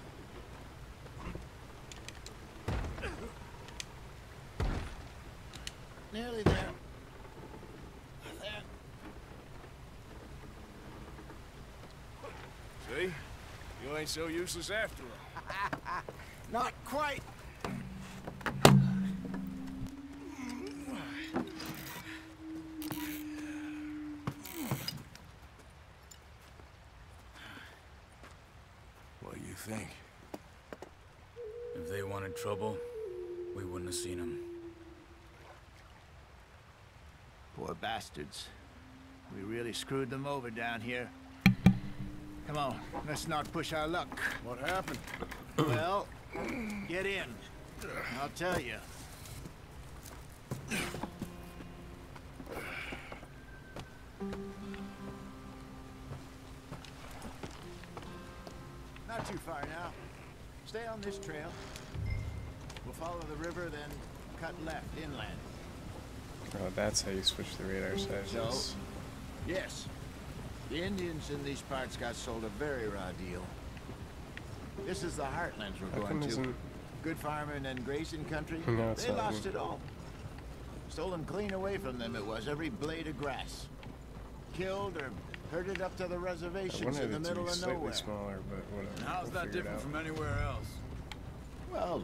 Nearly there. There. See? You ain't so useless after all. [LAUGHS] Not quite. What do you think? If they wanted trouble, we wouldn't have seen them. Poor bastards. We really screwed them over down here. Come on, let's not push our luck. What happened? Well, get in. I'll tell you. Not too far now. Stay on this trail. We'll follow the river, then cut left inland. Oh, that's how you switch the radar sizes. So, yes, the Indians in these parts got sold a very raw deal. This is the heartlands we're How going to. Good farming and grazing country. [LAUGHS] No, they lost it all. Stolen clean away from them it was, every blade of grass. Killed or herded up to the I reservations in the it to middle be of slightly nowhere. smaller, but whatever. How's we'll that different from anywhere else? Well,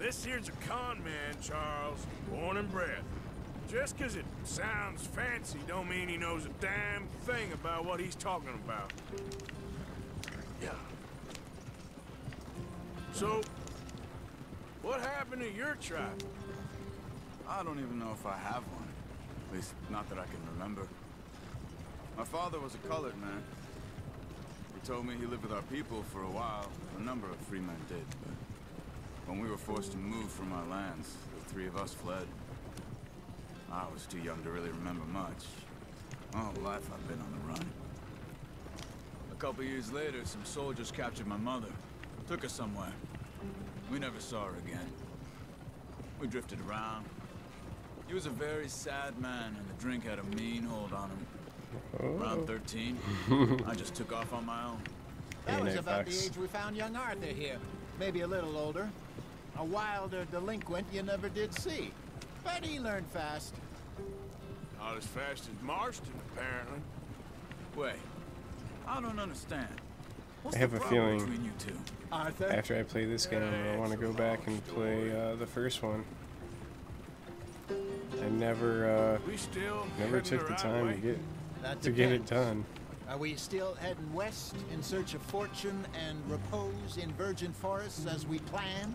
this here's a con man, Charles, born and bred. Just 'cause it sounds fancy don't mean he knows a damn thing about what he's talking about. Yeah. So, what happened to your tribe? I don't even know if I have one. At least, not that I can remember. My father was a colored man. He told me he lived with our people for a while. A number of free men did, but when we were forced to move from our lands, the three of us fled. I was too young to really remember much. My whole life I've been on the run. A couple years later, some soldiers captured my mother. Took her somewhere. We never saw her again. We drifted around. He was a very sad man, and the drink had a mean hold on him. Around 13, [LAUGHS] I just took off on my own. That was about the age we found young Arthur here. Maybe a little older. A wilder delinquent you never did see. But he learned fast. Not as fast as Marston, apparently. Wait, I don't understand. What's I have a feeling you two? After I play this game, I want to go back and play uh, the first one. I never, uh, We still never took the the time way? to get to get it done. Are we still heading west in search of fortune and repose in virgin forests as we planned?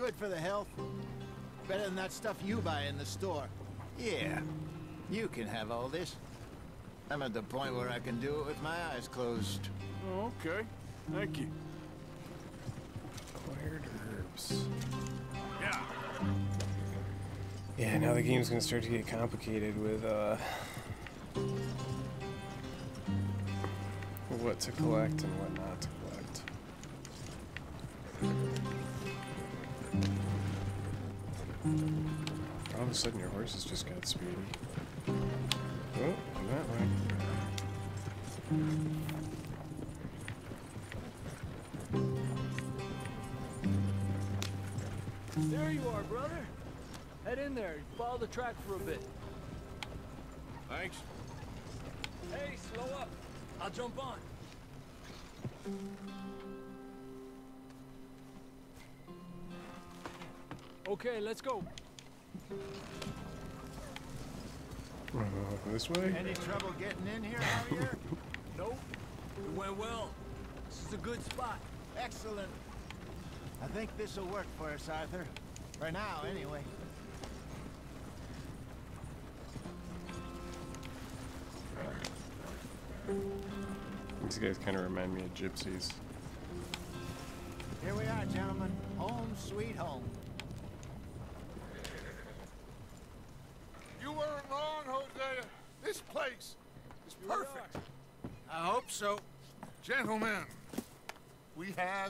Good for the health. Better than that stuff you buy in the store. Yeah, you can have all this. I'm at the point where I can do it with my eyes closed. Oh, okay. Thank you. Acquired herbs. Yeah. Yeah, now the game's gonna start to get complicated with uh, what to collect and what not to collect. Of a sudden, your horses just got speedy. Oh, that way. There you are, brother. Head in there. Follow the track for a bit. Thanks. Hey, slow up. I'll jump on. Okay, let's go. Uh, this way? Any trouble getting in here, [LAUGHS] Javier? Nope. It went well. This is a good spot. Excellent. I think this will work for us, Arthur. For now, anyway. These guys kind of remind me of gypsies. Here we are, gentlemen. Home sweet home. perfect. I hope so. Gentlemen, we have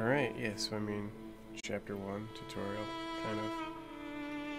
Alright, yeah, so I mean, chapter 1 tutorial, kind of.